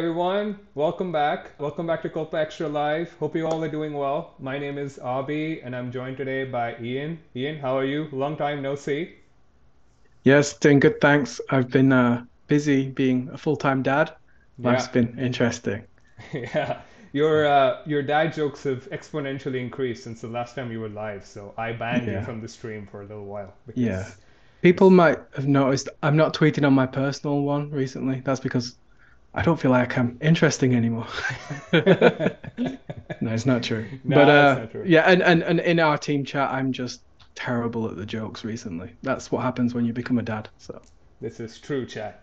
everyone. Welcome back. Welcome back to Coldplay Xtra Live. Hope you all are doing well. My name is Ahbi, and I'm joined today by Ian. Ian, how are you? Long time no see. Yes, doing good, thanks. I've been uh, busy being a full-time dad. Life's Yeah, been interesting. yeah. Your uh, your dad jokes have exponentially increased since the last time you were live. So I banned you from the stream for a little while yeah. because People might have noticed I'm not tweeting on my personal one recently. That's because I don't feel like I'm interesting anymore. No, it's not true. But no, that's uh, not true. yeah, and, and, and in our team chat, I'm just terrible at the jokes recently. That's what happens when you become a dad. So This is true, chat.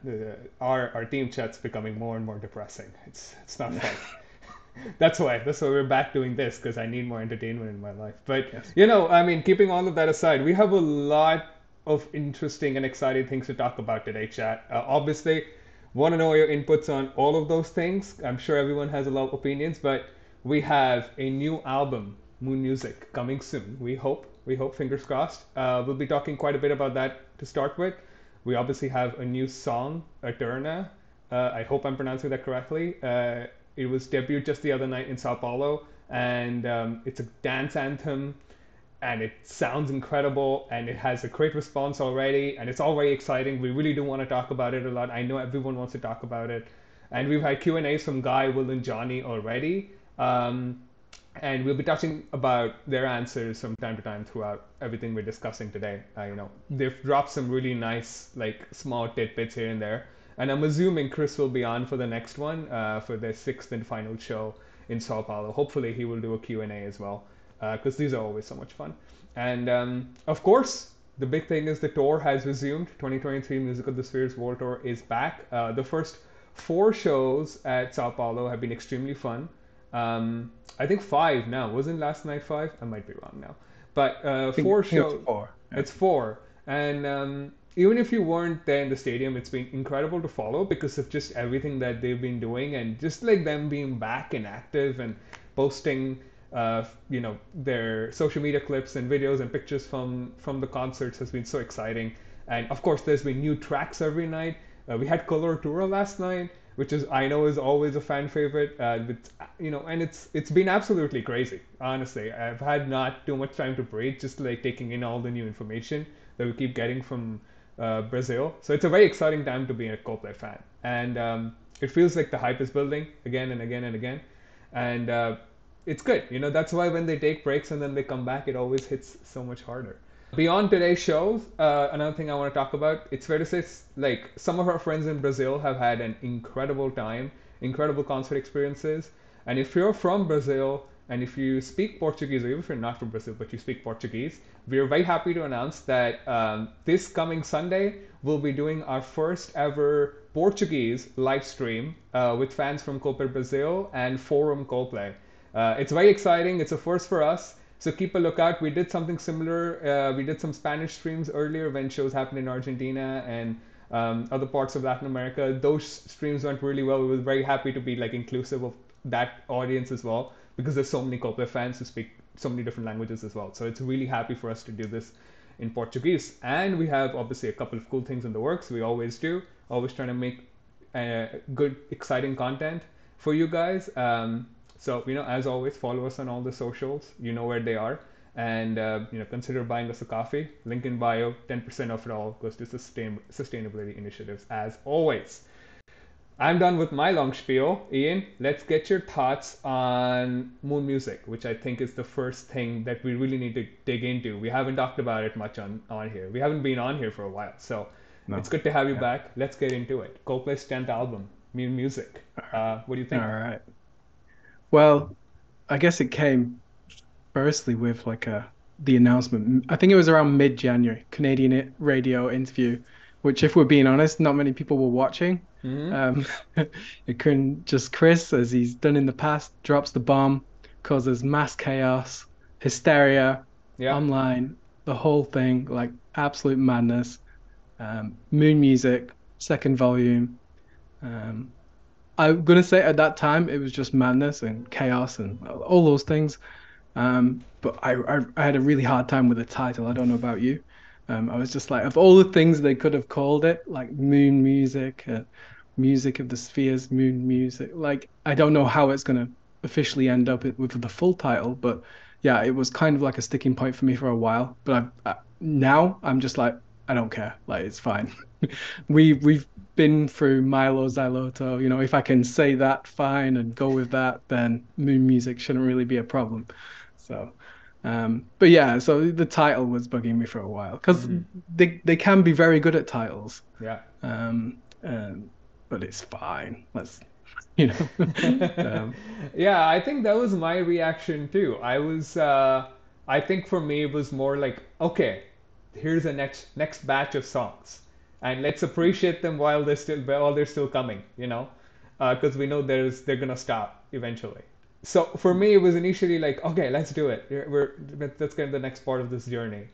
Our our team chat's becoming more and more depressing. It's it's not fun. That's why. That's why we're back doing this because I need more entertainment in my life. But yes. you know, I mean, keeping all of that aside, we have a lot of interesting and exciting things to talk about today, chat. Uh, obviously, want to know your inputs on all of those things. I'm sure everyone has a lot of opinions, but we have a new album, Moon Music, coming soon. We hope. We hope. Fingers crossed. Uh, we'll be talking quite a bit about that to start with. We obviously have a new song, Aeterna. Uh, I hope I'm pronouncing that correctly. Uh, it was debuted just the other night in Sao Paulo, and um, it's a dance anthem, and it sounds incredible, and it has a great response already, and it's all very exciting. We really do want to talk about it a lot. I know everyone wants to talk about it, and we've had Q and A's from Guy, Will, and Johnny already. Um, and we'll be touching about their answers from time to time throughout everything we're discussing today. Uh, you know, they've dropped some really nice, like, small tidbits here and there, and I'm assuming Chris will be on for the next one, uh, for their sixth and final show in Sao Paulo. Hopefully, he will do a Q and A as well, because these are always so much fun. And um, of course, the big thing is the tour has resumed. 2023 Music of the Spheres World Tour is back. Uh, the first four shows at Sao Paulo have been extremely fun. Um, I think five now. Wasn't last night five? I might be wrong now. But uh, think, four think it's shows. four. Yeah. It's four. And um, even if you weren't there in the stadium, it's been incredible to follow because of just everything that they've been doing and just like them being back and active and posting, uh, you know, their social media clips and videos and pictures from from the concerts has been so exciting. And of course, there's been new tracks every night. Uh, we had Coloratura last night, which is I know is always a fan favorite. Uh, with, you know, and it's it's been absolutely crazy. Honestly, I've had not too much time to breathe, just like taking in all the new information that we keep getting from uh, Brazil. So it's a very exciting time to be a Coldplay fan, and um, it feels like the hype is building again and again and again, and uh, it's good. You know, that's why when they take breaks and then they come back, it always hits so much harder. Beyond today's shows, uh, another thing I want to talk about, it's fair to say, like, some of our friends in Brazil have had an incredible time, incredible concert experiences. And if you're from Brazil and if you speak Portuguese, or even if you're not from Brazil but you speak Portuguese, we're very happy to announce that um, this coming Sunday we'll be doing our first ever Portuguese live stream uh, with fans from Copa Brazil and Forum Coldplay. Uh, it's very exciting. It's a first for us. So keep a lookout. We did something similar. Uh, we did some Spanish streams earlier when shows happened in Argentina and um, other parts of Latin America. Those streams went really well. We were very happy to be like inclusive of that audience as well because there's so many Coldplay fans who speak so many different languages as well. So it's really happy for us to do this in Portuguese. And we have obviously a couple of cool things in the works. We always do. Always trying to make uh, good, exciting content for you guys. Um, so you know, as always, follow us on all the socials. You know where they are, and uh, you know, consider buying us a coffee. Link in bio. Ten percent of it all goes to sustain sustainability initiatives. As always, I'm done with my long spiel. Ian, let's get your thoughts on Moon Music, which I think is the first thing that we really need to dig into. We haven't talked about it much on on here. We haven't been on here for a while, so it's good to have you Yeah. back. Let's get into it. Coldplay's 10th album, Moon Music. Uh, what do you think? right. Well, I guess it came firstly with like a the announcement. I think it was around mid-January, Canadian radio interview, which, if we're being honest, not many people were watching. hmm Um, it couldn't just Chris, as he's done in the past, drops the bomb, causes mass chaos, hysteria Yeah. online, the whole thing, like absolute madness. Um, Moon Music, second volume. Um, I'm gonna say at that time it was just madness and chaos and all those things. Um, but I, I I had a really hard time with the title. I don't know about you. Um, I was just like, of all the things they could have called it, like Moon Music, uh, music of the spheres, moon music. Like I don't know how it's gonna officially end up with the full title, but yeah, it was kind of like a sticking point for me for a while. But I've, I, now I'm just like I don't care. Like it's fine. we we've been through Mylo Xyloto. You know, if I can say that, fine, and go with that, then moon music shouldn't really be a problem. So, um, but yeah, so the title was bugging me for a while because mm-hmm. they they can be very good at titles. Yeah. Um, um but it's fine. Let's you know. um, yeah, I think that was my reaction too. I was, uh, I think for me it was more like, okay, here's the next next batch of songs, and let's appreciate them while they're still while they're still coming, you know, because uh, we know there's they're gonna stop eventually. So for me, it was initially like, okay, let's do it. We're let's get the next part of this journey.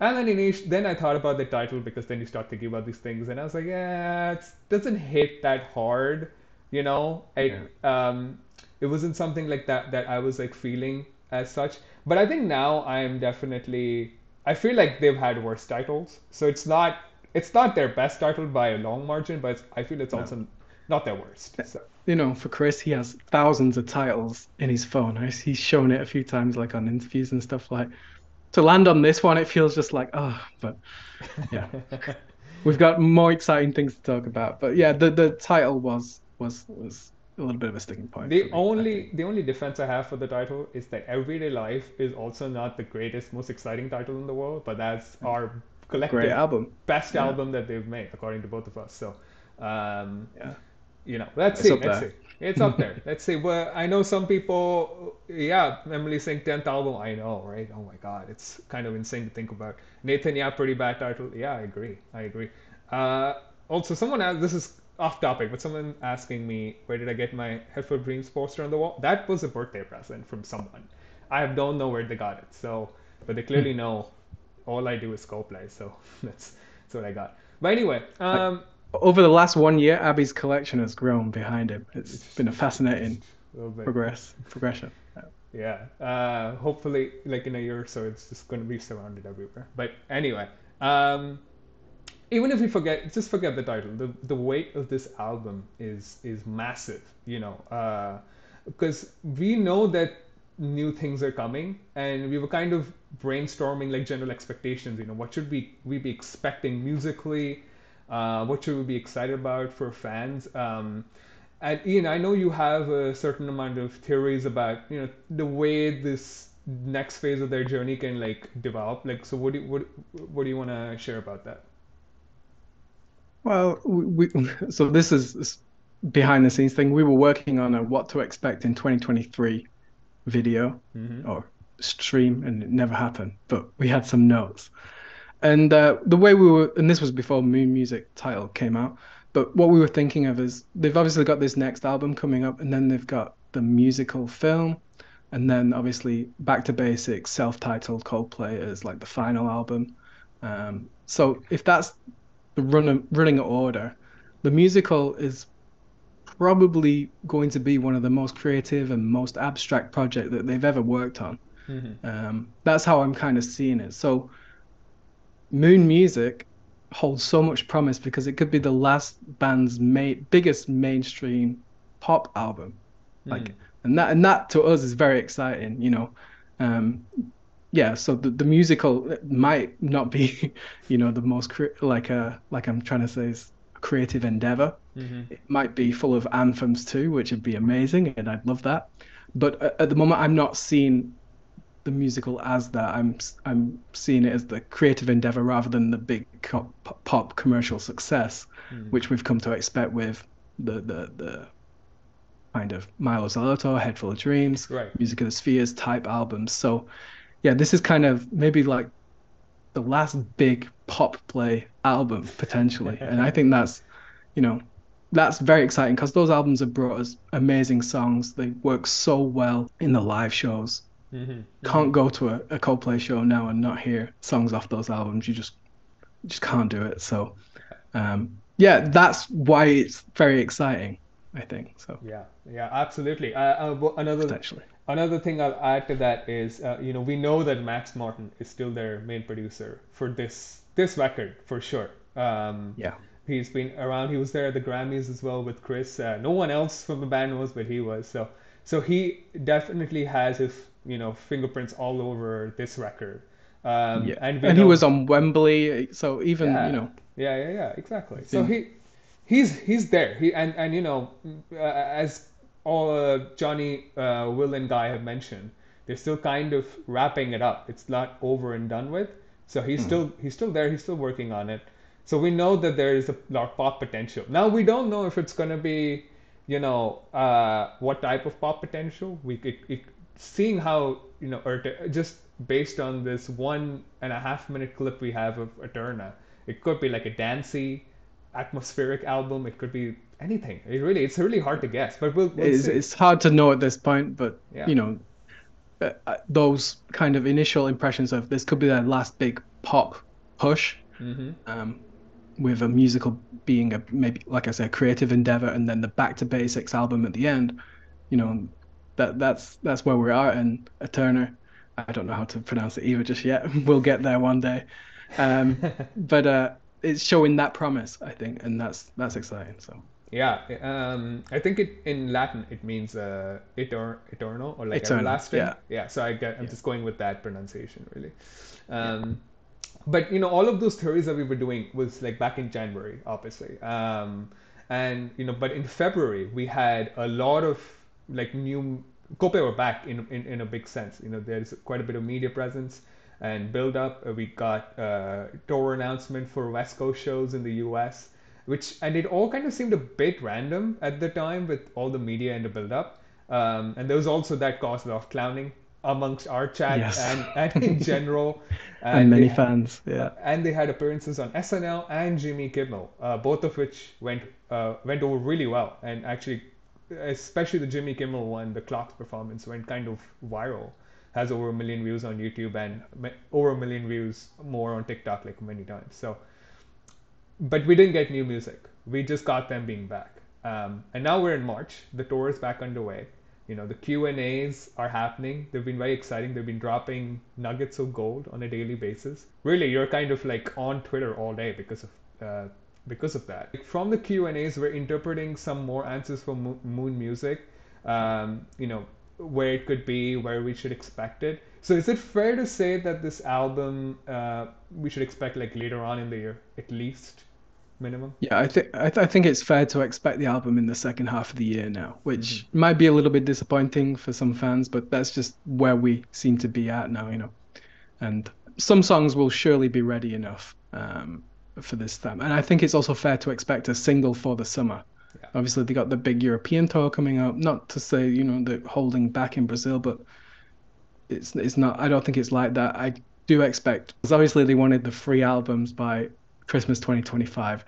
And then initially, then I thought about the title because then you start thinking about these things, and I was like, yeah, it doesn't hit that hard, you know. It yeah. um, it wasn't something like that that I was like feeling as such. But I think now I am definitely. I feel like they've had worse titles, so it's not it's not their best title by a long margin, but I feel it's no. also not their worst. So. You know, for Chris, he has thousands of titles in his phone. I he's shown it a few times, like on interviews and stuff like to land on this one, it feels just like, oh, but yeah, we've got more exciting things to talk about. But yeah, the the title was was was a little bit of a sticking point. The only the only defense I have for the title is that Everyday Life is also not the greatest, most exciting title in the world, but that's mm. our collective Great album. best yeah. album that they've made, according to both of us. So, um, yeah, you know, let's it's see, let's see. It's up there. Let's see. Well, I know some people. Yeah, Emily Singh tenth album. I know, right? Oh my God, it's kind of insane to think about. Nathan, yeah, pretty bad title. Yeah, I agree. I agree. Uh, also, someone asked. This is off topic, but someone asking me where did I get my of Dreams poster on the wall? That was a birthday present from someone. I don't know where they got it. So, but they clearly hmm. know. All I do is play, so that's that's what I got. But anyway, um, over the last one year, Ahbi's collection has grown behind him. It's been a fascinating a progress progression. Yeah. Uh, hopefully, like in a year or so, it's just going to be surrounded everywhere. But anyway, um, even if we forget, just forget the title. The the weight of this album is is massive. You know, uh, because we know that new things are coming, and we were kind of brainstorming like general expectations. You know, what should we we be expecting musically? uh, what should we be excited about for fans. Um, and Ian, I know you have a certain amount of theories about you know the way this next phase of their journey can like develop. Like, so what do you, what what do you want to share about that? Well, we, so this is behind the scenes thing. We were working on a what to expect in 2023 video mm-hmm. or stream, and it never happened. But we had some notes. And uh, the way we were, and this was before Moon Music title came out, but what we were thinking of is they've obviously got this next album coming up, and then they've got the musical film, and then obviously Back to Basics, self-titled Coldplay as like the final album. Um, so if that's the run running order, the musical is probably going to be one of the most creative and most abstract project that they've ever worked on. Mm-hmm. Um, that's how I'm kind of seeing it. So Moon Music holds so much promise because it could be the last band's biggest mainstream pop album. Mm. Like, and that and that to us is very exciting. You know, um, yeah. So the, the musical might not be, you know, the most cre- like a uh, like I'm trying to say is creative endeavor. Mm-hmm. It might be full of anthems too, which would be amazing, and I'd love that. But at the moment, I'm not seeing the musical as that. I'm I'm seeing it as the creative endeavor rather than the big pop commercial success, mm. which we've come to expect with the the the kind of Mylo Xyloto, Head Full of Dreams, right. Music of the Spheres type albums. So, yeah, this is kind of maybe like the last big pop play album potentially, and I think that's, you know, that's very exciting because those albums have brought us amazing songs. They work so well in the live shows. Mm-hmm. Can't go to a, a Coldplay show now and not hear songs off those albums. You just you just can't do it. So um, yeah, that's why it's very exciting. I think so. Yeah, yeah, absolutely. Uh, uh, another actually, another thing I'll add to that is, uh, you know, we know that Max Martin is still their main producer for this this record for sure. Um, yeah. He's been around. He was there at the Grammys as well with Chris. Uh, no one else from the band was, but he was. So so he definitely has his you know fingerprints all over this record. Um, Yeah, and and he was on Wembley, so even yeah, you know, yeah, yeah, yeah, exactly. So he he's he's there. He and and you know uh, as all uh, Johnny, uh, Will, and Guy have mentioned, they're still kind of wrapping it up. It's not over and done with. So he's still he's still there. He's still working on it. So we know that there is a lot of pop potential. Now we don't know if it's gonna be, you know, uh, what type of pop potential. We it, it, seeing how you know, or just based on this one and a half minute clip we have of Aeterna, it could be like a dancey, atmospheric album. It could be anything. It really, it's really hard to guess. But we'll, we'll it's, see. it's hard to know at this point. But Yeah. you know, those kind of initial impressions of this could be their last big pop push. hmm um, with a musical being a maybe like I said, creative endeavor, and then the Back to Basics album at the end. You know, that that's that's where we are. And Aeterna, I don't know how to pronounce it either just yet. we'll get there one day. Um, but uh, it's showing that promise, I think, and that's that's exciting. So Yeah, um, I think it in Latin it means uh, eter- eternal or like Eternal, everlasting. yeah. Yeah, so I get I'm Yeah. just going with that pronunciation really. Um, But you know, all of those theories that we were doing was like back in January, obviously. Um, and you know, but in February we had a lot of like new Cope were back in, in in a big sense. You know, there's quite a bit of media presence and build up. Uh, We got uh, tour announcement for West Coast shows in the U.S which and it all kind of seemed a bit random at the time with all the media and the build up. Um, and there was also that lot of clowning amongst our chat Yes. and, and in general. and many they, fans, yeah. and they had appearances on SNL and Jimmy Kimmel, uh, both of which went uh, went over really well. And actually, especially the Jimmy Kimmel one, the Clocks performance went kind of viral. Has over a million views on YouTube and over a million views more on TikTok, like many times. So but we didn't get new music. We just got them being back. Um, and now we're in March. The tour is back underway. You know, the Q and A's are happening. They've been very exciting. They've been dropping nuggets of gold on a daily basis. Really, you're kind of like on Twitter all day because of uh, because of that. From the Q and A's, we're interpreting some more answers for Mo- Moon Music. Um, you know, where it could be, where we should expect it. So, is it fair to say that this album uh, we should expect like later on in the year, at least? Minimum. Yeah, I think I, th- I think it's fair to expect the album in the second half of the year now, which might be a little bit disappointing for some fans, but that's just where we seem to be at now, you know. And some songs will surely be ready enough um, for this time, and I think it's also fair to expect a single for the summer. Yeah. Obviously, they got the big European tour coming up. Not to say you know they're holding back in Brazil, but it's it's not. I don't think it's like that. I do expect because obviously they wanted the three albums by Christmas 2025.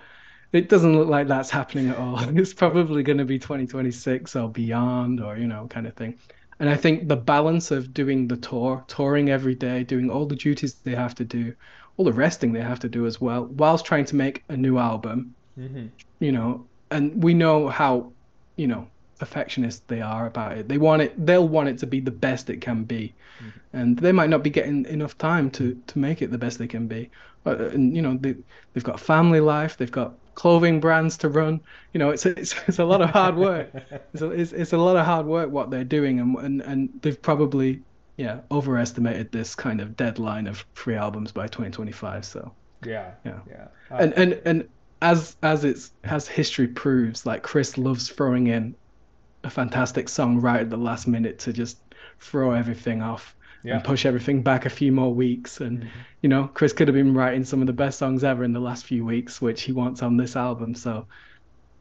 It doesn't look like that's happening at all. It's probably going to be 2026 or beyond, or you know, kind of thing. And I think the balance of doing the tour, touring every day, doing all the duties they have to do, all the resting they have to do as well, whilst trying to make a new album, Mm-hmm. you know, and we know how, you know, perfectionist they are about it. They want it, they'll want it to be the best it can be, and they might not be getting enough time to to make it the best they can be. Uh, and you know, they they've got family life, they've got clothing brands to run. You know, it's it's, it's a lot of hard work. It's a, it's, it's a lot of hard work what they're doing, and and and they've probably yeah overestimated this kind of deadline of three albums by 2025. So Yeah. Yeah. Yeah. Uh, and and and as as it's as history proves, like Chris loves throwing in a fantastic song right at the last minute to just throw everything off Yeah. and push everything back a few more weeks. And you know, Chris could have been writing some of the best songs ever in the last few weeks, which he wants on this album. So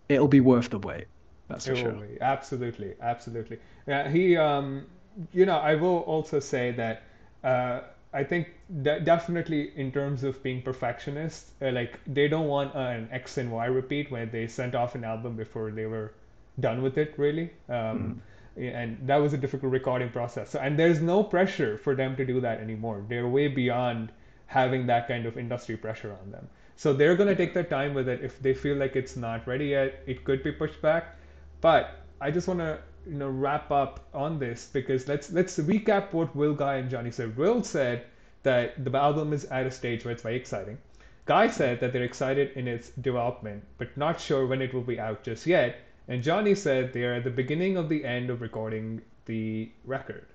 it'll be worth the wait. That's for sure. Totally. Absolutely. Absolutely. Yeah. He. Um. You know, I will also say that. Uh, I think de- definitely in terms of being perfectionist, uh, like they don't want an X and Y repeat where they sent off an album before they were done with it, really. Um, And that was a difficult recording process. So, and there's no pressure for them to do that anymore. They're way beyond having that kind of industry pressure on them. So they're going to take their time with it. If they feel like it's not ready yet, it could be pushed back. But I just want to you know wrap up on this because let's let's recap what Will Guy and Johnny said. Will said that the album is at a stage where it's very exciting Guy said that they're excited in its development, but not sure when it will be out just yet. And Johnny said they are at the beginning of the end of recording the record.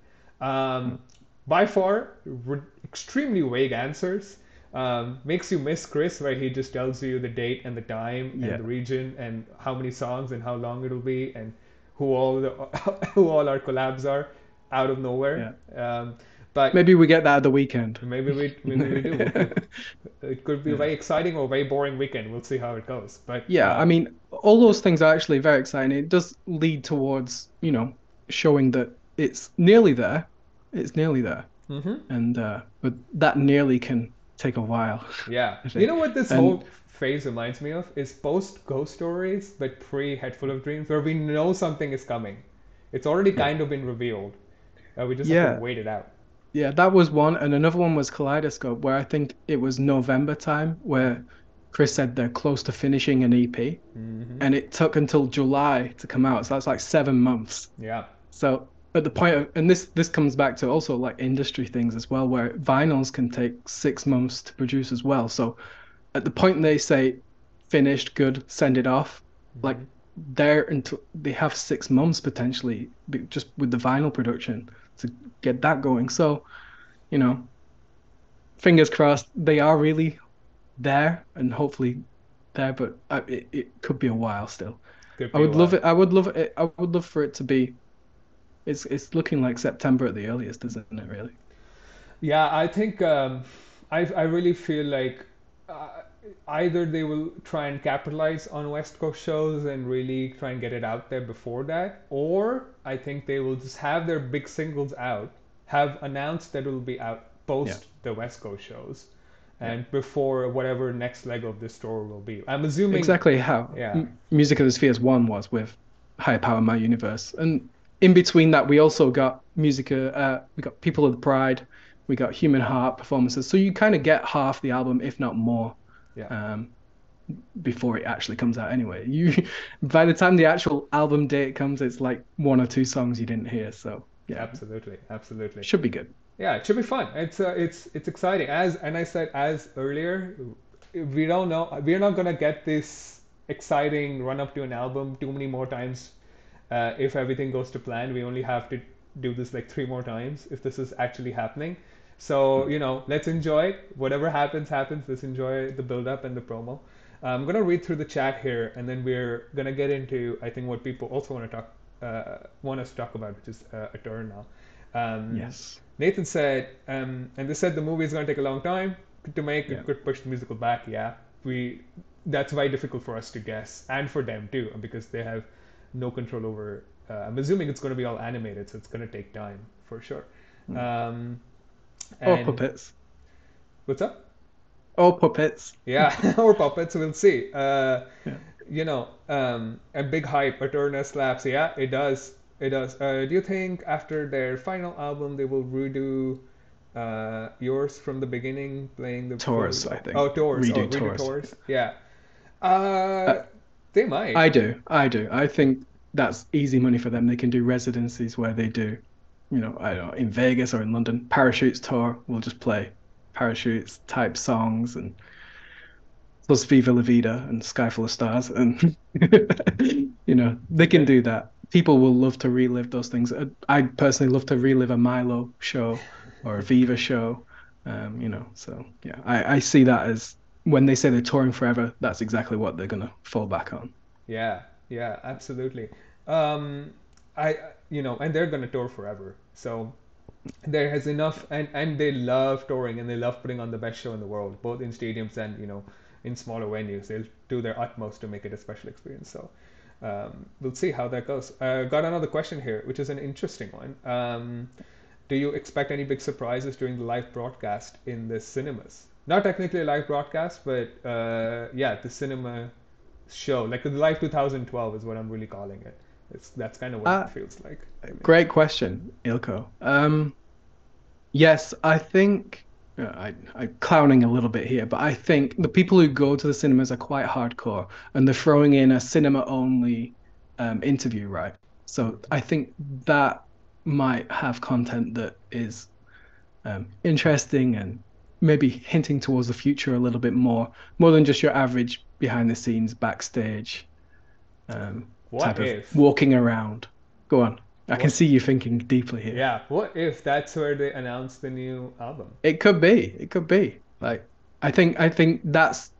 Um, by far, re- extremely vague answers. Um, makes you miss Chris, where he just tells you the date and the time and Yeah. the region and how many songs and how long it'll be and who all the who all our collabs are out of nowhere. Um, but Maybe we get that at the weekend. maybe we maybe we do. It could be a very exciting or very boring weekend. We'll see how it goes. But Yeah, uh, I mean, all those things are actually very exciting. It does lead towards, you know, showing that it's nearly there. It's nearly there. mhm. And uh, but that nearly can take a while. Yeah. You know what this And- whole phase reminds me of is post Ghost Stories, but pre Head Full of Dreams, where we know something is coming. It's already kind of been revealed. Uh, we just have Yeah. to wait it out. Yeah, that was one, and another one was Kaleidoscope, where I think it was November time, where Chris said they're close to finishing an EP, hmm and it took until July to come out. So that's like seven months. Yeah. So at the point of, and this this comes back to also like industry things as well, where vinyls can take six months to produce as well. So at the point they say finished, good, send it off, like they're until they have six months potentially just with the vinyl production to get that going. So, you know, fingers crossed they are really there and hopefully there, but uh, it, it could be a while still. I would love it. I would love it. I would love for it to be. It's it's looking like September at the earliest, isn't it? Really? Yeah, I think um, I I really feel like uh, either they will try and capitalize on West Coast shows and really try and get it out there before that, or I think they will just have their big singles out, have announced that it will be out post the West Coast shows, and before whatever next leg of this tour will be. I'm assuming Exactly how Yeah. M- Music of the Spheres one was with Higher Power My Universe, and in between that we also got music. Uh, we got People of the Pride, we got Human Heart performances. So you kind of get half the album, if not more. Yeah. Um, before it actually comes out anyway. You by the time the actual album date comes, it's like one or two songs you didn't hear. So yeah, Absolutely, absolutely. should be good. Yeah, it should be fun. It's uh, it's it's exciting. As and I said as earlier, we don't know. We're not gonna get this exciting run up to an album too many more times. Uh, if everything goes to plan, we only have to do this like three more times if this is actually happening. So you know, let's enjoy it. Whatever happens, happens. Let's enjoy the build up and the promo. I'm gonna read through the chat here, and then we're gonna get into I think what people also want to talk uh, want us to talk about, which is uh, Eternal. Um, Yes. Nathan said, um, and they said the movie is going to take a long time to make. Yeah. It could push the musical back. Yeah, we. That's very difficult for us to guess, and for them too, because they have no control over. Uh, I'm assuming it's going to be all animated, so it's going to take time for sure. Um, Or puppets. What's up? Or puppets. Yeah, or puppets. We'll see. Uh, Yeah. You know, um, a big hype. Aeterna slaps. Yeah, it does. It does. Uh, do you think after their final album they will redo uh, yours from the beginning, playing the Tours, I think. Oh, tours. Redo oh, redo tours. tours. Yeah. Uh, they might. I do. I do. I think that's easy money for them. They can do residencies where they do, you know, I don't know, in Vegas or in London. Parachutes tour we'll just play parachutes type songs and plus Viva La Vida and Sky Full of Stars. And, you know, they can do that. People will love to relive those things. Uh, I personally love to relive a Mylo show or a Viva show. Um, you know, so yeah, I, I see that as when they say they're touring forever, that's exactly what they're gonna fall back on. Yeah, yeah, absolutely. Um, I, you know, and they're gonna tour forever. So there has enough, and and they love touring and they love putting on the best show in the world, both in stadiums and you know in smaller venues. They'll do their utmost to make it a special experience. So um, we'll see how that goes. Uh, got another question here, which is an interesting one. Um, do you expect any big surprises during the live broadcast in the cinemas? Not technically a live broadcast, but uh, yeah, the cinema show, like the live 2012 is what I'm really calling it. It's that's kind of what Uh, it feels like. I mean, Great question, Ilko. Um, yes, I think uh, I, I'm clowning a little bit here, but I think the people who go to the cinemas are quite hardcore, and they're throwing in a cinema-only um, interview, right? So I think that might have content that is um, interesting and maybe hinting towards the future a little bit more, more than just your average behind the scenes backstage um, What type if? of walking around. Go on. I can see you thinking deeply here. Yeah, what if that's where they announce the new album? It could be. It could be. Like I think I think that's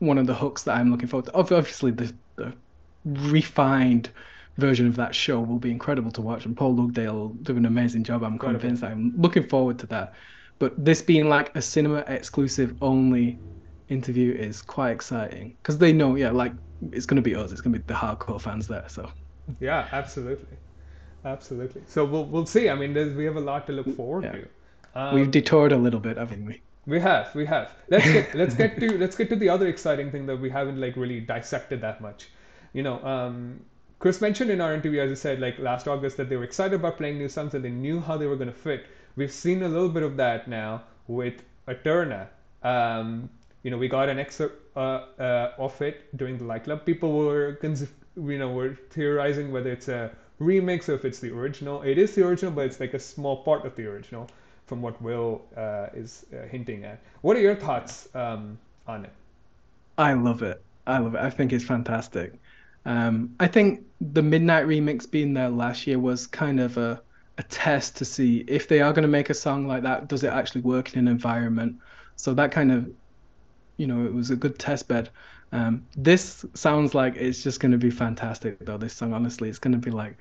one of the hooks that I'm looking forward to. Obviously the the refined version of that show will be incredible to watch and Paul Dugdale will do an amazing job. I'm Incredible. convinced. I'm looking forward to that. But this being like a cinema exclusive only interview is quite exciting because they know, yeah, like it's gonna be us. It's gonna be the hardcore fans there. So Yeah, absolutely, absolutely. So we'll we'll see. I mean, we have a lot to look forward Yeah. to. Um, we've detoured a little bit, haven't we? We have, we have. Let's get let's get to let's get to the other exciting thing that we haven't like really dissected that much. You know, um, Chris mentioned in our interview, as I said, like last August, that they were excited about playing new songs and they knew how they were going to fit. We've seen a little bit of that now with Aeterna. Um, you know, we got an excerpt uh, uh, of it during the Light Club. People were, you know, were theorizing whether it's a remix or if it's the original. It is the original, but it's like a small part of the original, from what Will uh, is hinting at. What are your thoughts um, on it? I love it. I love it. I think it's fantastic. Um, I think the Midnight remix being there last year was kind of a, a test to see if they are going to make a song like that, does it actually work in an environment? So that kind of, you know, it was a good test bed. Um, this sounds like it's just going to be fantastic, though. This song, honestly, it's going to be like,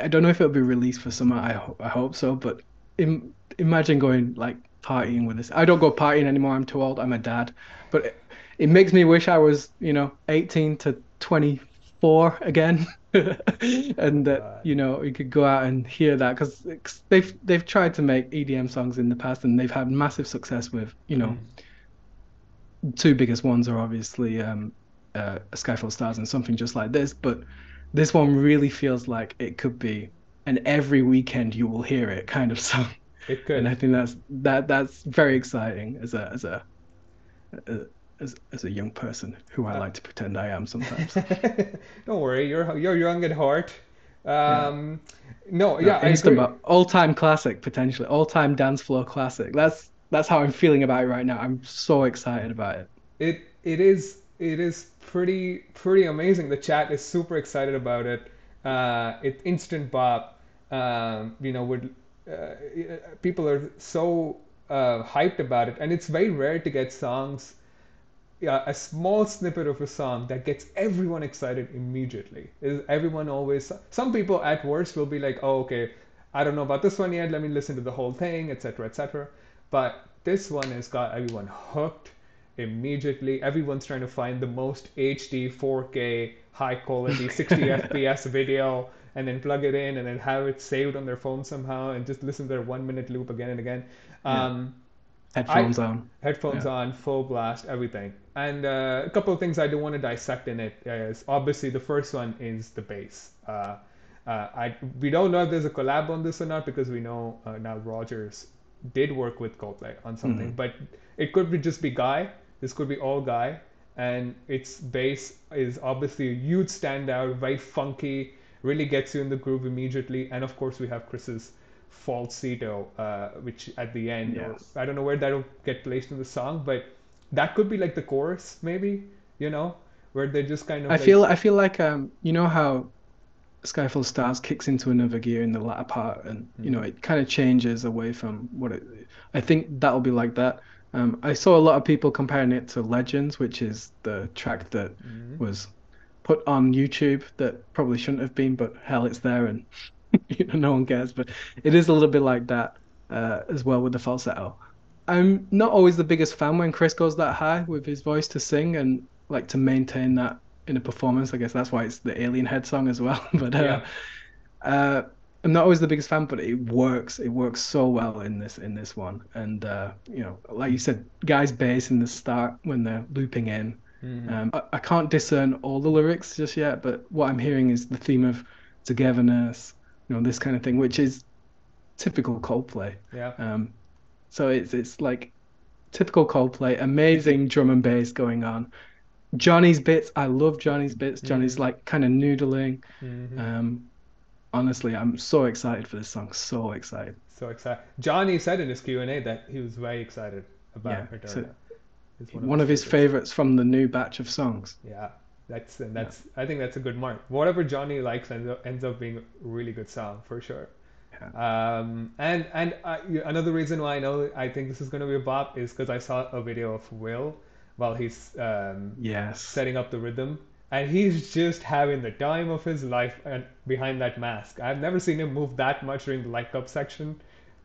I don't know if it'll be released for summer. I, ho- I hope so, but Im- imagine going like partying with this. I don't go partying anymore. I'm too old. I'm a dad, but it, it makes me wish I was, you know, 18 to 24 again, and that you know you could go out and hear that because they've they've tried to make EDM songs in the past and they've had massive success with, you know, two biggest ones are obviously um, uh, Sky Full of Stars and something just like this, but this one really feels like it could be an every weekend you will hear it kind of song, It could. and I think that's that that's very exciting as a as a uh, as, as a young person who I like to pretend I am sometimes. Don't worry, you're you're young at heart. Um, No, yeah, I Instant agree. all-time classic potentially, all-time dance floor classic. That's that's how I'm feeling about it right now. I'm so excited about it. It it is it is pretty pretty amazing. The chat is super excited about it. Uh, it instant bop. Um, you know, with uh, people are so uh, hyped about it, and it's very rare to get songs. Yeah, a small snippet of a song that gets everyone excited immediately. Is everyone always? Some people at worst will be like, "Oh, okay, I don't know about this one yet. Let me listen to the whole thing, etc., etc." But this one has got everyone hooked immediately. Everyone's trying to find the most HD, 4K, high quality, 60 FPS video, and then plug it in, and then have it saved on their phone somehow, and just listen to their one minute loop again and again. Um, Headphones on. headphones Yeah. on, full blast, everything. And uh, a couple of things I do want to dissect in it is obviously the first one is the bass. Uh, uh, I we don't know if there's a collab on this or not because we know uh, Nile Rodgers did work with Coldplay on something, Mhm. but it could be just be Guy. This could be all Guy, and its bass is obviously a huge standout, very funky, really gets you in the groove immediately. And of course, we have Chris's falsetto, uh, which at the end, or I don't know where that'll get placed in the song, but that could be like the chorus, maybe, you know, where they just kind of I like, feel I feel like um you know how Sky Full of Stars kicks into another gear in the latter part and you know it kind of changes away from what it I think that'll be like that. Um, I saw a lot of people comparing it to Legends, which is the track that Mhm. was put on YouTube that probably shouldn't have been, but hell, it's there and you know no one cares. But it is a little bit like that uh, as well with the falsetto. I'm not always the biggest fan when Chris goes that high with his voice to sing and like to maintain that in a performance. I guess that's why it's the Alien Head song as well. but uh, Yeah. uh, I'm not always the biggest fan, but it works. It works so well in this in this one. And uh, you know, like you said, Guy's bass in the start when they're looping in. Mhm. Um, I, I can't discern all the lyrics just yet, but what I'm hearing is the theme of togetherness, you know, this kind of thing, which is typical Coldplay. yeah. Um, so it's it's like typical Coldplay, amazing drum and bass going on. Johnny's bits, I love Johnny's bits. Johnny's Mhm. like kind of noodling. Mhm. Um, honestly, I'm so excited for this song. So excited. so excited. Johnny said in his Q and A that he was very excited about Yeah, so It's one of his favorites from the new batch of songs. Yeah, that's and that's. I think that's a good mark. Whatever Johnny likes ends up, ends up being a really good song for sure. Um, and and uh, another reason why I know I think this is going to be a bop is because I saw a video of Will while he's um, Yes. setting up the rhythm, and he's just having the time of his life and behind that mask. I've never seen him move that much during the light up section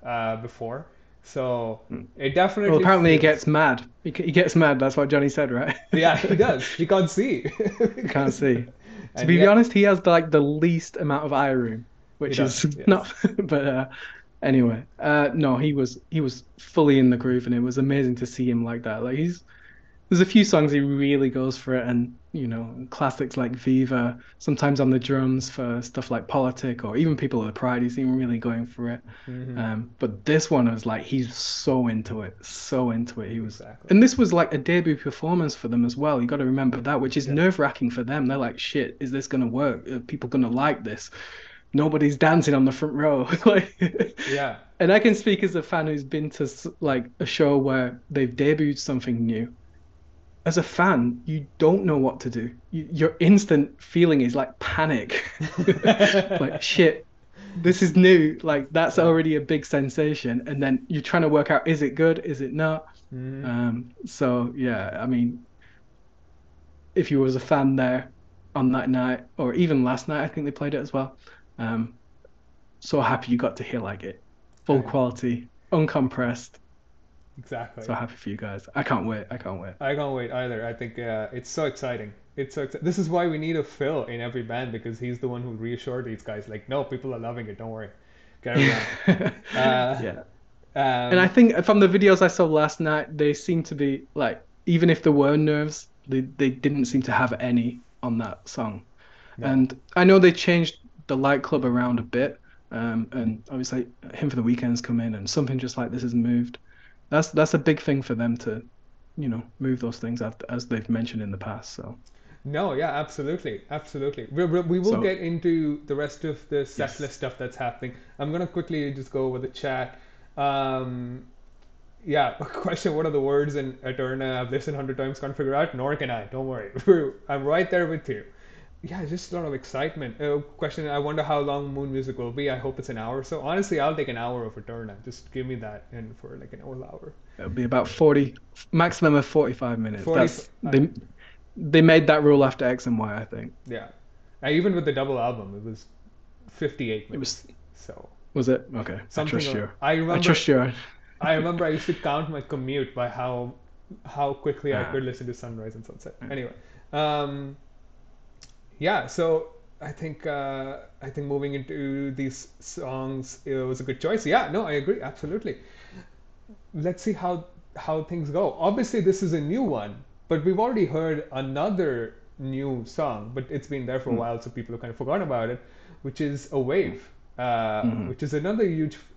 uh, before. So it definitely. Hmm. Well, apparently he gets mad. He, he gets mad. That's what Johnny said, right? Yeah, he does. He can't see. he Can't see. To be honest, he has like the least amount of eye room, which does, is yes. not. But uh, anyway, uh, no, he was he was fully in the groove, and it was amazing to see him like that. Like he's there's a few songs he really goes for it, and you know classics like Viva, sometimes on the drums for stuff like Politic, or even People of the Pride. He's even really going for it. Mhm. Um, but this one was like he's so into it, so into it. He was, Exactly. and this was like a debut performance for them as well. You got to remember that, which is nerve wracking for them. They're like, shit, is this gonna work? Are people gonna like this? Nobody's dancing on the front row. like, Yeah. and I can speak as a fan who's been to like a show where they've debuted something new. As a fan, you don't know what to do. You, your instant feeling is like panic. like shit, this is new. Like that's already a big sensation, and then you're trying to work out is it good, is it not. Mhm. Um, so yeah, I mean, if you was a fan there on that night, or even last night, I think they played it as well. Um, so happy you got to hear like it, full quality, uncompressed. Exactly. So happy for you guys. I can't wait. I can't wait. I can't wait either. I think uh, it's so exciting. It's so exci- This is why we need a Phil in every band because he's the one who reassured these guys. Like, no, people are loving it. Don't worry. Carry on. Uh, yeah. Um, And I think from the videos I saw last night, they seem to be like, even if there were nerves, they, they didn't seem to have any on that song. And I know they changed the light club around a bit. Um, and obviously, Hymn for the Weekends come in, and something just like this is moved. That's that's a big thing for them to, you know, move those things as, as they've mentioned in the past. So No, yeah, absolutely, absolutely. We, we, we will So- get into the rest of the set Yes. stuff that's happening. I'm gonna quickly just go over the chat. Um, yeah, question: What are the words in Aeterna? I've listened hundred times, can't figure out. Nor can I. Don't worry, I'm right there with you. Yeah, just a lot of excitement. Uh, question: I wonder how long Moon Music will be. I hope it's an hour. So honestly, I'll take an hour of Aeterna. Just give me that, and for like an whole hour. it'll be about 40, maximum of 45 minutes. 40 That's they they made that rule after X and Y, I think. Yeah, and even with the double album, it was 58 minutes. It was so. was it okay? I trust you. I I remember. trust you. I remember I used to count my commute by how how quickly I Ah. could listen to sunrise and sunset. Mm. Anyway, um, yeah. So I think uh, I think moving into these songs it was a good choice. Yeah, no, I agree absolutely. Let's see how how things go. Obviously, this is a new one, but we've already heard another new song, but it's been there for a Mm. while, so people have kind of forgotten about it, which is a wave, uh, Mhm. which is another huge f-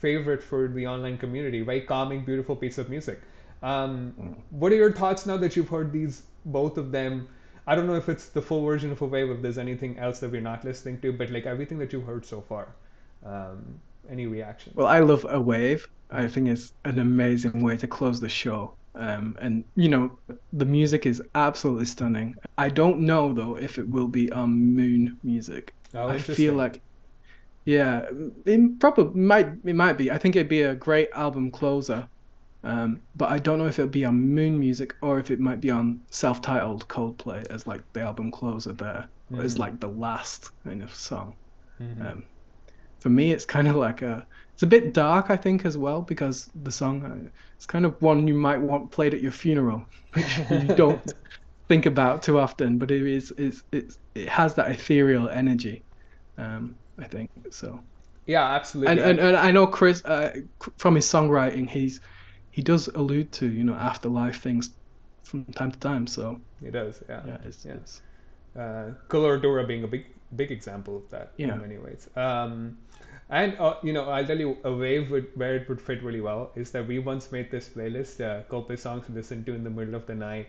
favorite for the online community. Very calming, beautiful piece of music. Um, Mm. what are your thoughts now that you've heard these both of them? I don't know if it's the full version of a wave, if there's anything else that we're not listening to, but like everything that you've heard so far. Um, any reaction? Well, I love a wave. I think it's an amazing way to close the show. Um, and you know, the music is absolutely stunning. I don't know though if it will be on Moon Music. Oh, I feel like, yeah, it probably might it might be. I think it'd be a great album closer. Um, but I don't know if it'll be on Moon Music or if it might be on self-titled Coldplay as like the album closer there, as Mhm. like the last kind of song. Mhm. Um, for me, it's kind of like a, it's a bit dark, I think, as well, because the song, uh, it's kind of one you might want played at your funeral, which you don't think about too often, but it is, it's, it's, it has that ethereal energy, um, I think. So, yeah, absolutely. and, and, and I know Chris, uh, from his songwriting, he's, he does allude to, you know, afterlife things from time to time. So, he does. Yeah. yeah, it's, Yeah. it's uh, Coloratura being a big big example of that Yeah. in many ways. Um, and uh, you know, I'll tell you a wave would, where it would fit really well is that we once made this playlist, uh, Coldplay songs to listen to in the middle of the night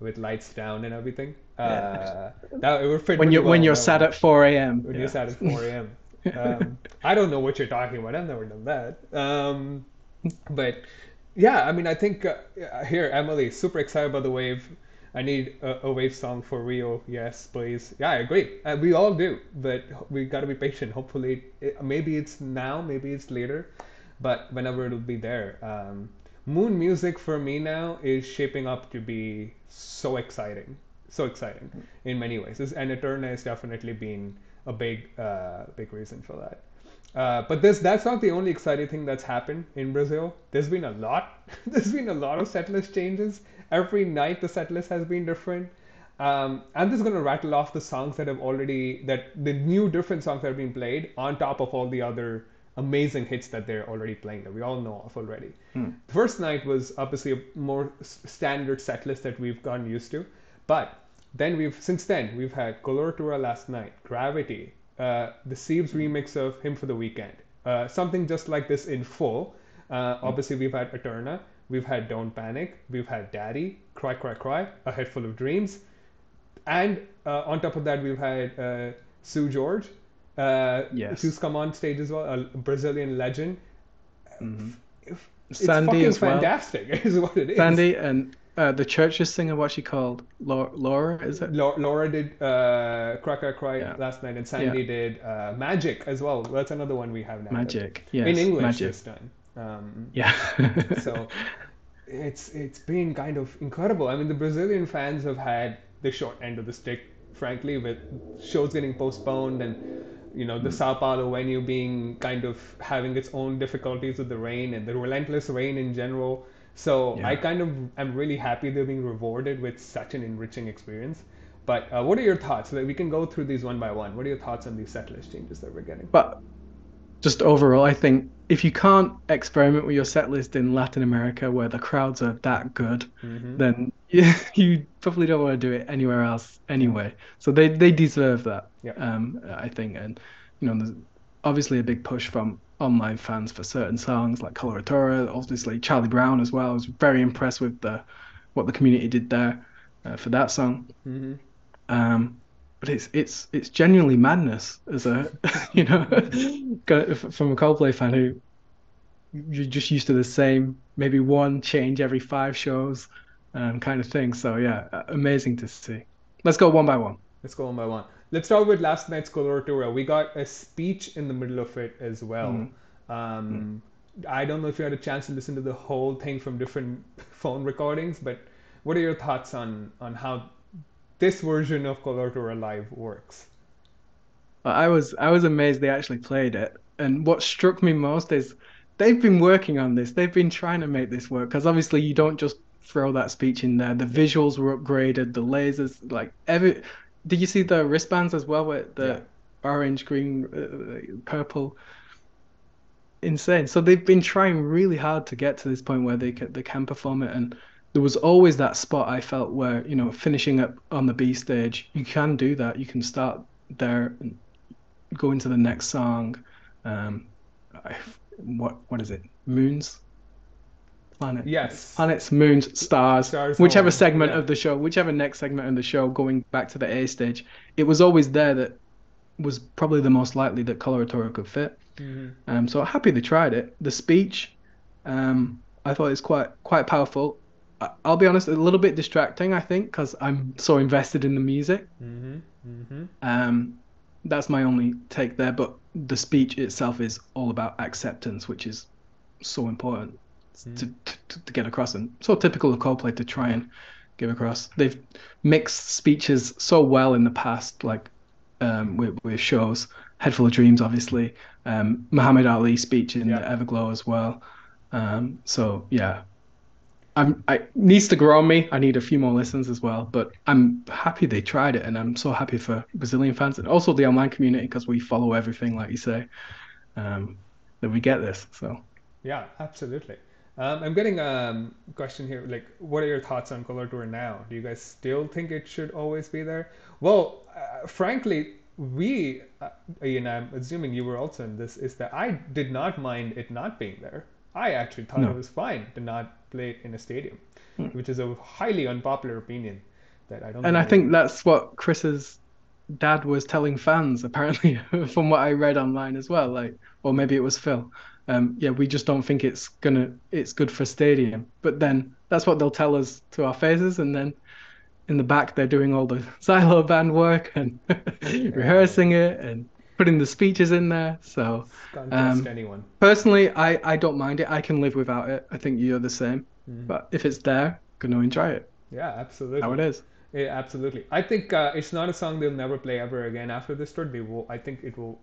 with lights down and everything. Uh, Yeah. that it would fit when really you're, when you're sat at 4 a.m. when yeah. you're sat at 4 a.m. Um, I don't know what you're talking about. I've never done that. Um, but yeah, I mean, I think uh, here, Emily, super excited about the wave. I need a, a wave song for Rio. Yes, please. Yeah, I agree. Uh, we all do, but we got to be patient. Hopefully, it, maybe it's now, maybe it's later, but whenever it'll be there. Um, Moon music for me now is shaping up to be so exciting, so exciting in many ways. And Aeterna has definitely been a big, uh, big reason for that. Uh, but this that's not the only exciting thing that's happened in Brazil. There's been a lot. There's been a lot of setlist changes. Every night the setlist has been different. Um, I'm just gonna rattle off the songs that have already that the new different songs that have been played on top of all the other amazing hits that they're already playing that we all know of already. Hmm. The first night was obviously a more standard setlist that we've gotten used to, but then we've since then we've had Coloratura last night, Gravity, uh, the Seeb's remix of Hymn for the Weekend. Uh, something just like this in full. Uh, obviously, we've had Aeterna, we've had Don't Panic, we've had Daddy, Cry Cry Cry, A Head Full of Dreams, and uh, on top of that, we've had uh, Seu Jorge, uh, yes. who's come on stage as well, a Brazilian legend. Mm-hmm. It's Sandy fucking as well. fantastic, is what it is. Sandy and uh, the CHVRCHES' singer, what's she called? Laura, Laura is it? Laura, Laura did uh, Cry Cry yeah. last night, and Sandy yeah. did uh, Magic as well. That's another one we have now. Magic, yes. In English Magic. this time. Um, yeah. so it's it's been kind of incredible. I mean, the Brazilian fans have had the short end of the stick, frankly, with shows getting postponed and you know the mm. Sao Paulo venue being kind of having its own difficulties with the rain and the relentless rain in general. So yeah. I kind of am really happy they're being rewarded with such an enriching experience. But uh, what are your thoughts? So that we can go through these one by one. What are your thoughts on these set list changes that we're getting? But just overall, I think if you can't experiment with your set list in Latin America where the crowds are that good, mm-hmm. then you, you, probably don't want to do it anywhere else anyway. So they, they deserve that, yeah. um, I think. And, you know, there's obviously a big push from online fans for certain songs like Coloratura, obviously Charlie Brown as well. I was very impressed with the what the community did there uh, for that song. Mm-hmm. Um, but it's it's it's genuinely madness as a you know from a Coldplay fan who you're just used to the same maybe one change every five shows um, kind of thing. So yeah, amazing to see. Let's go one by one. Let's go one by one. Let's start with last night's Coloratura. We got a speech in the middle of it as well. Mm-hmm. Um, mm-hmm. I don't know if you had a chance to listen to the whole thing from different phone recordings, but what are your thoughts on on how this version of Coloratura Live works? I was I was amazed they actually played it, and what struck me most is they've been working on this. They've been trying to make this work because obviously you don't just throw that speech in there. The visuals were upgraded, the lasers, like every did you see the wristbands as well with the yeah. orange, green, uh, purple? Insane. So they've been trying really hard to get to this point where they can, they can perform it, and there was always that spot I felt where you know finishing up on the B stage, you can do that. You can start there and go into the next song. Um, I, what what is it? Moons planet. Yes. Planets, moons, stars, stars whichever segment yeah. of the show, whichever next segment of the show, going back to the A stage, it was always there that was probably the most likely that Coloratura could fit. Mm-hmm. Um, so happy they tried it. The speech, um, I thought it's quite quite powerful. I'll be honest, a little bit distracting, I think, because I'm so invested in the music. Mm-hmm. Mm-hmm. Um, that's my only take there. But the speech itself is all about acceptance, which is so important mm. to, to, to get across, and so typical of Coldplay to try and give across. They've mixed speeches so well in the past, like um, with, with shows. Head Full of Dreams, obviously. Um, Muhammad Ali speech in yeah. Everglow as well. Um, so yeah, I'm I needs to grow on me. I need a few more listens as well, but I'm happy they tried it, and I'm so happy for Brazilian fans and also the online community because we follow everything, like you say, um, that we get this. So yeah, absolutely. Um, I'm getting a question here. Like, what are your thoughts on Coloratura now? Do you guys still think it should always be there? Well, uh, frankly, we, uh, and I'm assuming you were also in this, is that I did not mind it not being there. I actually thought no. it was fine to not play it in a stadium, hmm. which is a highly unpopular opinion that I don't. And I think that's what Chris's Dad was telling fans, apparently, from what I read online as well, like, or maybe it was Phil. Um, yeah, we just don't think it's gonna it's good for stadium. But then that's what they'll tell us to our faces, and then in the back they're doing all the silo band work and rehearsing it and putting the speeches in there. So um, anyone. personally, I I don't mind it. I can live without it. I think you're the same. Mhm. But if it's there, gonna enjoy it. Yeah, absolutely. How it is. Yeah, absolutely. I think uh, it's not a song they'll never play ever again after this tour. They will. I think it will.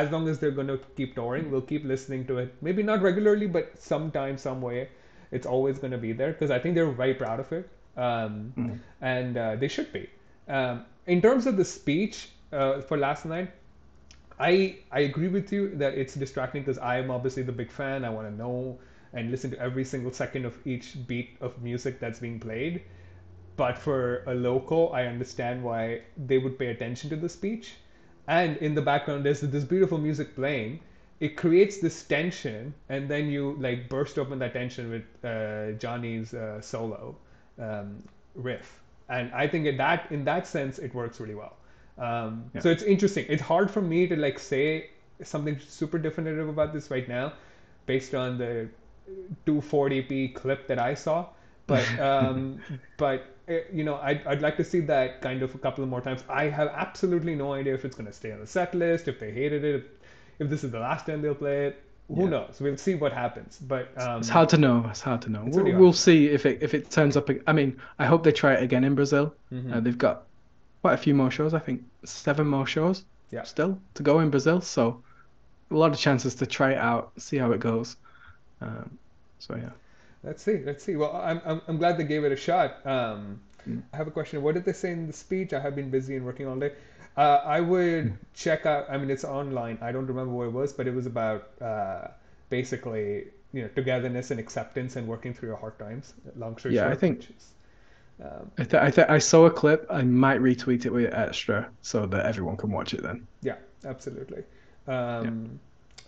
As long as they're going to keep touring, we'll keep listening to it. Maybe not regularly, but sometime, some way, it's always going to be there because I think they're very proud of it, um, Mhm. and uh, they should be. Um, in terms of the speech uh, for last night, I I agree with you that it's distracting because I am obviously the big fan. I want to know and listen to every single second of each beat of music that's being played. But for a local, I understand why they would pay attention to the speech. And in the background, there's this beautiful music playing. It creates this tension, and then you like burst open that tension with uh, Johnny's uh, solo um, riff. And I think in that in that sense, it works really well. Um, Yeah. So it's interesting. It's hard for me to like say something super definitive about this right now, based on the 240p clip that I saw. But um, but you know, I'd, I'd like to see that kind of a couple of more times. I have absolutely no idea if it's going to stay on the set list, if they hated it, if, if this is the last time they'll play it. Who Yeah. knows? We'll see what happens. But um, It's hard to know. It's hard to know. We'll, we'll see if it if it turns up. I mean, I hope they try it again in Brazil. Mhm. Uh, they've got quite a few more shows. I think seven more shows Yeah. still to go in Brazil. So a lot of chances to try it out, see how it goes. Um, so yeah. Let's see. Let's see. Well, I'm, I'm, I'm glad they gave it a shot. Um, Mm. I have a question. What did they say in the speech? I have been busy and working all day. Uh, I would check out. I mean, it's online. I don't remember what it was, but it was about uh, basically, you know, togetherness and acceptance and working through your hard times. Long story Yeah, I short, think- which is, um, I th I th I saw a clip. I might retweet it with extra so that everyone can watch it then. yeah, absolutely. Um,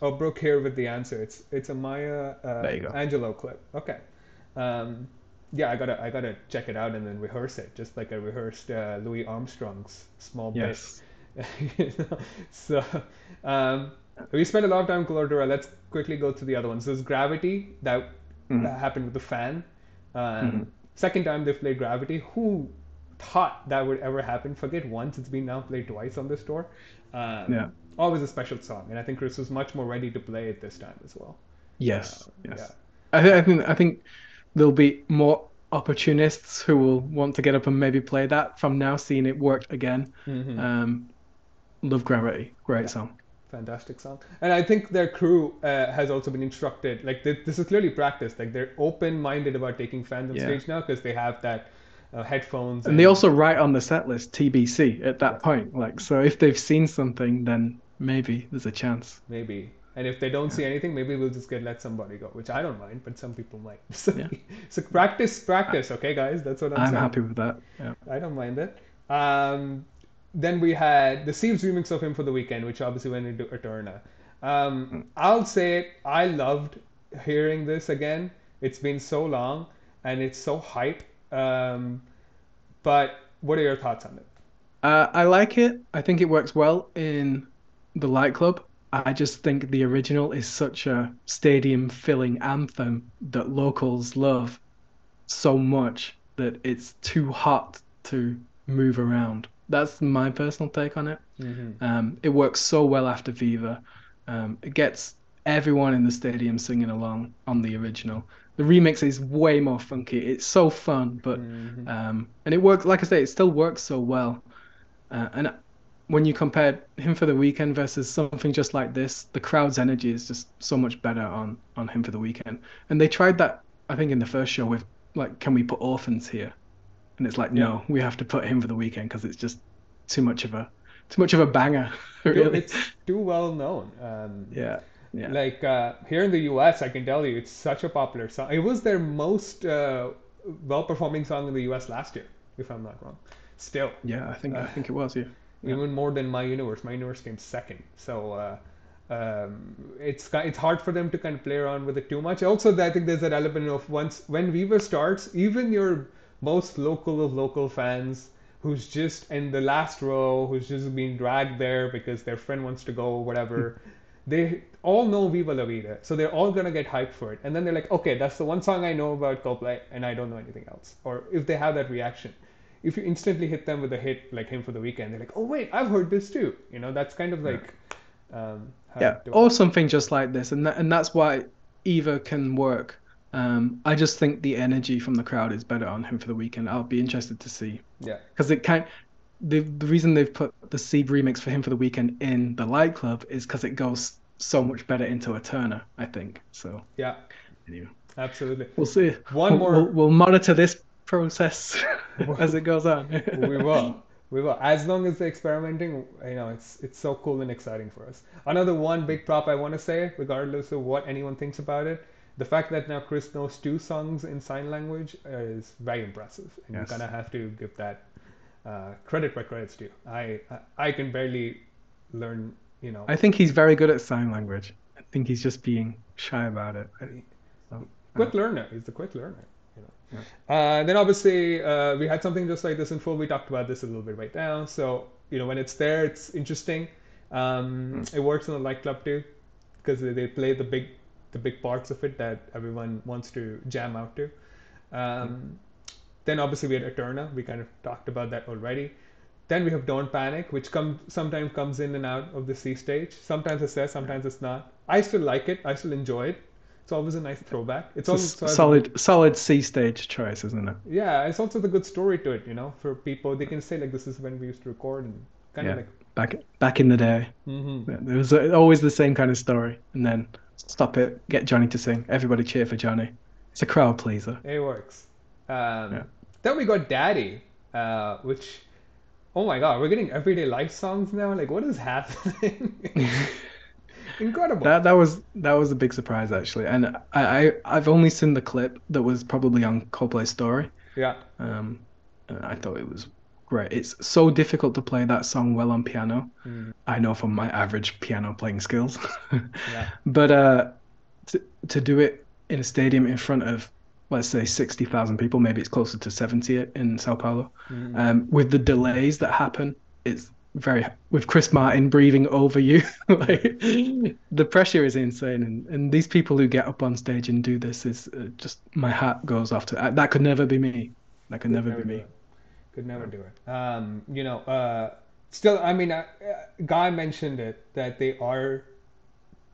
Oh, Brooke here with the answer. It's it's a Maya uh, There you go. Angelou clip. Okay. Um, yeah, I gotta I gotta check it out and then rehearse it, just like I rehearsed uh, Louis Armstrong's small bit. Yes. You know? So um, we spent a lot of time with Coloratura. Let's quickly go to the other ones. There's Gravity that, Mhm. that happened with the fan. Um, Mhm. Second time they played Gravity. Who thought that would ever happen? Forget once. It's been now played twice on this tour. Um, Yeah. Always a special song, and I think Chris was much more ready to play it this time as well. Yes. Uh, Yes. I, th I think I think there'll be more opportunists who will want to get up and maybe play that from now, seeing it work again. Yeah. Mhm. Um, Love Gravity, great Yeah. song. Fantastic song. And I think their crew uh, has also been instructed. Like th- this is clearly practiced. Like they're open-minded about taking fans on Yeah. stage now because they have that uh, headphones. And they also write on the set list TBC at that point. Like, so if they've seen something, then maybe there's a chance. maybe. And if they don't see anything, maybe we'll just get let somebody go, which I don't mind, but some people might. So, Yeah. so practice, practice. Okay, guys, that's what I'm, I'm saying. happy with that. Yeah. I don't mind it. Um, then we had the Seeb's remix of Hymn for the Weekend, which obviously went into Aeterna. Um, I'll say it, I loved hearing this again. It's been so long and it's so hype. Um, but what are your thoughts on it? Uh, I like it. I think it works well in the Light Club. I just think the original is such a stadium filling anthem that locals love so much that it's too hot to move around. That's my personal take on it. Mm-hmm. Um, it works so well after Viva. Um, it gets everyone in the stadium singing along on the original. The remix is way more funky. It's so fun, but Mhm. um, and it works. Like I say, it still works so well. Uh, and when you compare Hymn for the Weekend versus something just like this, the crowd's energy is just so much better on on Hymn for the Weekend. And they tried that, I think, in the first show with like, can we put orphans here? And it's like, no, we have to put Hymn for the Weekend because it's just too much of a too much of a banger, really. It's too well known. Um, Yeah, yeah. Like uh, here in the US, I can tell you, it's such a popular song. It was their most uh, well-performing song in the US last year, if I'm not wrong. Still, Yeah, I think I think it was. Yeah. Even more than My Universe. My Universe came second, so uh, um, it's it's hard for them to kind of play around with it too much. Also, I think there's that element of once when Viva starts, even your most local of local fans who's just in the last row, who's just being dragged there because their friend wants to go, whatever. they all know Viva La Vida, so they're all gonna get hyped for it. And then they're like, okay, that's the one song I know about Coldplay, and I don't know anything else. Or if they have that reaction, if you instantly hit them with a hit like Hymn for the Weekend, they're like, oh wait, I've heard this too. You know, that's kind of like, um, how Yeah, or something just like this, and that, and that's why either can work. Um, I just think the energy from the crowd is better on Hymn for the Weekend. I'll be interested to see yeah, because it kind the the reason they've put the Seeb remix for Hymn for the Weekend in the Light Club is because it goes so much better into Aeterna. I think so. yeah, Anyway, absolutely. we'll see. One We'll- more- We'll, we'll monitor this process as it goes on. we will. We will. As long as they're experimenting, you know, it's it's so cool and exciting for us. Another one big prop I want to say, regardless of what anyone thinks about it, the fact that now Chris knows two songs in sign language is very impressive, and Yes. you kind of have to give that uh, credit where credit's due. I, I I can barely learn, you know. I think he's very good at sign language. I think he's just being shy about it. So, quick learner. He's a quick learner. Know. Uh, then obviously uh, we had something just like this in full. We talked about this a little bit right now. So you know when it's there, it's interesting. Um, It works in the light club too, because they, they play the big the big parts of it that everyone wants to jam out to. Um, Then obviously we had Aeterna. We kind of talked about that already. Then we have Don't Panic, which come sometimes comes in and out of the C stage. Sometimes it's there, sometimes it's not. I still like it. I still enjoy it. It's always a nice throwback. It's It's a also solid, solid C stage choice, isn't it? yeah, it's also the good story to it, you know, for people. They can say like this is when we used to record and kind Yeah. of like. Back back in the day, hmm there was uh, always the same kind of story, and then stop it, get Johnny to sing. Everybody cheer for Johnny. It's a crowd pleaser. It works. Um, Yeah. Then we got Daddy, uh, which, oh my God, we're getting everyday life songs now. Like, what is happening? Incredible. That that was that was a big surprise actually, and I, I I've only seen the clip that was probably on Coldplay's story. yeah. Um, and I thought it was great. It's so difficult to play that song well on piano. Mm, I know from my average piano playing skills. yeah. But uh, to to do it in a stadium in front of let's say sixty thousand people, maybe it's closer to seventy in Sao Paulo. Mm, Um, with the delays that happen, it's very with Chris Martin breathing over you. like the pressure is insane, and and these people who get up on stage and do this is uh, just my hat goes off to. Uh, that could never be me. That could never be me. it. Could never do it. Um, you know, uh, still, I mean, uh, uh, Guy mentioned it that they are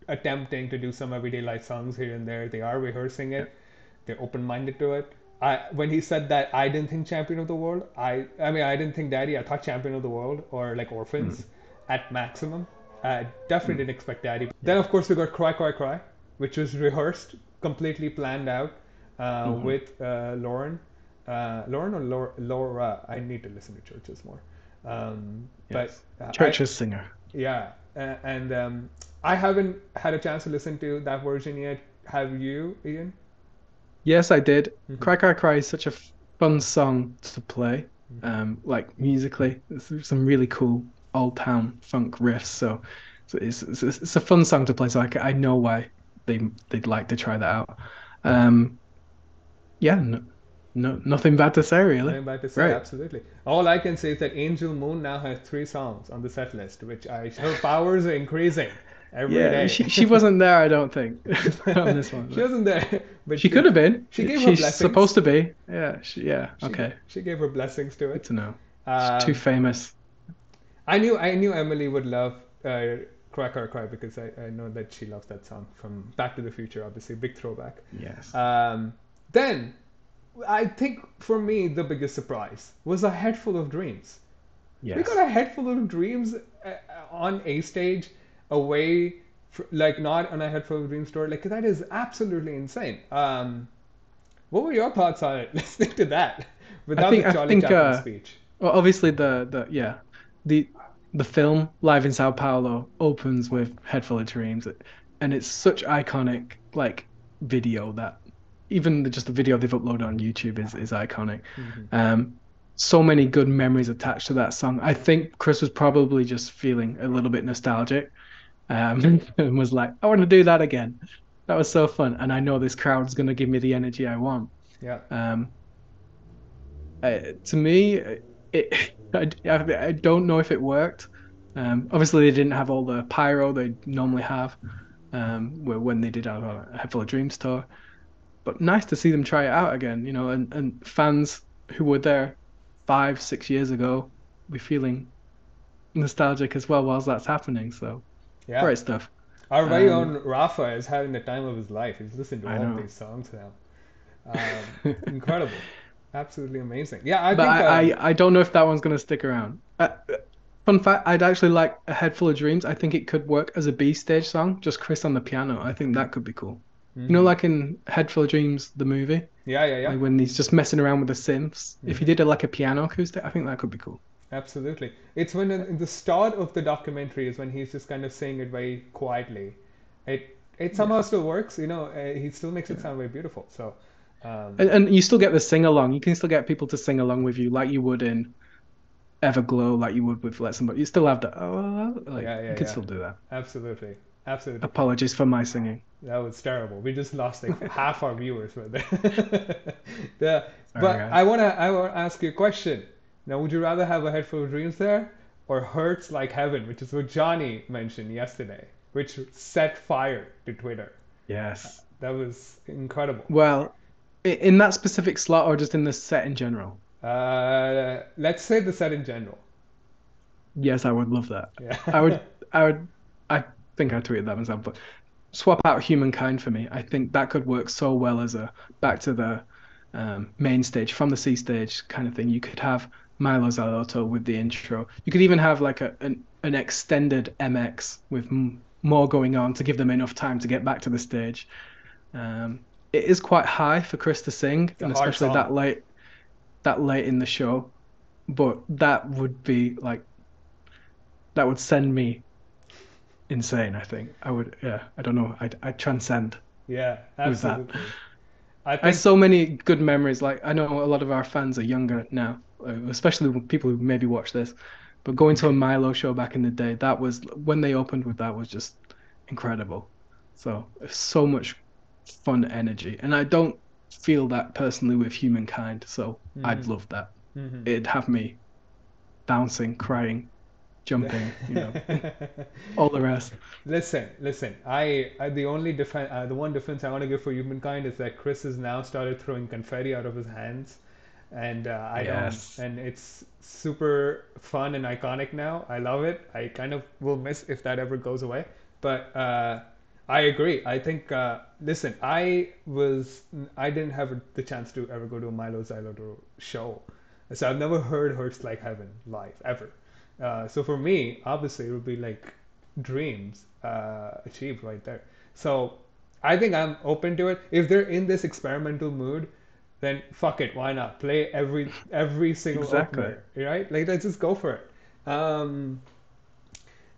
attempting to do some everyday life songs here and there. They are rehearsing it. They're open-minded to it. I when he said that, I didn't think Champion of the World. I I mean, I didn't think Daddy. I thought Champion of the World or like Orphans at maximum. I definitely didn't expect Daddy. Then of course we got Cry Cry Cry, which was rehearsed, completely planned out uh, with uh, Lauren. Uh, Lauren or Laura, Laura? I need to listen to CHVRCHES more. Um, Yes. But uh, I- singer. yeah, uh, and um, I haven't had a chance to listen to that version yet. Have you, Ian? Yes, I did. Mhm. Cry Cry Cry is such a fun song to play. Um, like musically, there's some really cool old town funk riffs. So, so it's, it's it's a fun song to play. So I, I know why they they'd like to try that out. Um, yeah, no, no nothing bad to say really. I'm about to say Right. absolutely. All I can say is that Angel Moon now has three songs on the set list, which I her powers are increasing every day. Yeah, she she wasn't there. I don't think on this one. she wasn't there, but She could have been. She gave her She's blessings. supposed to be. Yeah. She, yeah. She- Okay. She gave her blessings to Good it. to know. Um, She's too famous. I knew I knew Emily would love uh, Cry Cry Cry because I, I know that she loves that song from Back to the Future, obviously big throwback. Yes. Um, then, I think for me the biggest surprise was a head full of dreams. Yes. We got a head full of dreams uh, on a stage, away, fr- like not on a head full of dreams tour. Like that is absolutely insane. Um, what were your thoughts on it? Let's Listening to that without think- the I Charlie think, Chaplin uh, speech. Well, obviously the the yeah, the the film Live in Sao Paulo opens with Head Full of Dreams, and it's such iconic like video that even the, just the video they've uploaded on YouTube is is iconic. Mm-hmm. Um, so many good memories attached to that song. I think Chris was probably just feeling a little bit nostalgic, um, and was like, "I want to do that again." That was so fun, and I know this crowd's gonna give me the energy I want. Yeah. Um, uh, to me, it I, I don't know if it worked. Um, obviously, they didn't have all the pyro they normally have um, where- when they did our Head Full of Dreams tour. But nice to see them try it out again, you know, and, and fans who were there five, six years ago be feeling nostalgic as well whilst that's happening. So Yeah. great stuff. Our very Um, own Rafa is having the time of his life. He's listening to I all know. these songs now. Um, incredible. Absolutely amazing. Yeah, I but think I, um, I, I don't know if that one's going to stick around. Uh, fun fact, I'd actually like A Head Full of Dreams. I think it could work as a B stage song, just Chris on the piano. I think that could be cool. You know, mhm. like in Head Full of Dreams, the movie, yeah, yeah, yeah. like when he's just messing around with the synths. If he did it like a piano acoustic, I think that could be cool. Absolutely. It's when in the start of the documentary is when he's just kind of saying it very quietly. It it somehow still works, you know. Uh, he still makes it sound very beautiful. So, um, And, and you still get the sing along. You can still get people to sing along with you, like you would in Everglow, like you would with Let Somebody. You still have the oh, like Yeah, yeah, you can yeah. still do that. absolutely, absolutely. Apologies for my singing. That was terrible. We just lost like half our viewers right there. the, Sorry, but guys. I wanna I wanna ask you a question. Now, would you rather have a head full of dreams there, or hurts like heaven, which is what Johnny mentioned yesterday, which set fire to Twitter. Yes. That was incredible. Well, in that specific slot or just in the set in general? Uh, let's say the set in general. Yes, I would love that. Yeah. I would, I would, I think I tweeted that myself, but swap out Humankind for me. I think that could work so well as a back to the um, main stage from the C stage kind of thing. You could have Mylo Xyloto with the intro. You could even have like a an, an extended MX with m- more going on to give them enough time to get back to the stage. Um, it is quite high for Chris to sing, a and especially song. that late, that late in the show. But that would be like that would send me insane. I think I would. Yeah, I don't know. I'd I'd transcend. yeah, absolutely. I I have so many good memories. Like I know a lot of our fans are younger now, especially people who maybe watch this. But going to a Mylo show back in the day, that was when they opened with that was just incredible. So so much fun energy, and I don't feel that personally with Humankind. So I'd Mhm. love that. Mhm. It'd have me bouncing, crying, jumping, you know, all the rest. Listen, listen. I, I the only defense, uh, the one defense I want to give for humankind is that Chris has now started throwing confetti out of his hands, and uh, I Yes. don't, and it's super fun and iconic now. I love it. I kind of will miss if that ever goes away, but uh, I agree. I think. Uh, listen, I was, I didn't have the chance to ever go to a Mylo Xyloto show, so I've never heard "Hurts Like Heaven" live ever. Uh, so for me, obviously, it would be like dreams uh, achieved right there. So I think I'm open to it. If they're in this experimental mood, then fuck it, why not play every every single Exactly. opener, right? Like let's just go for it. Um,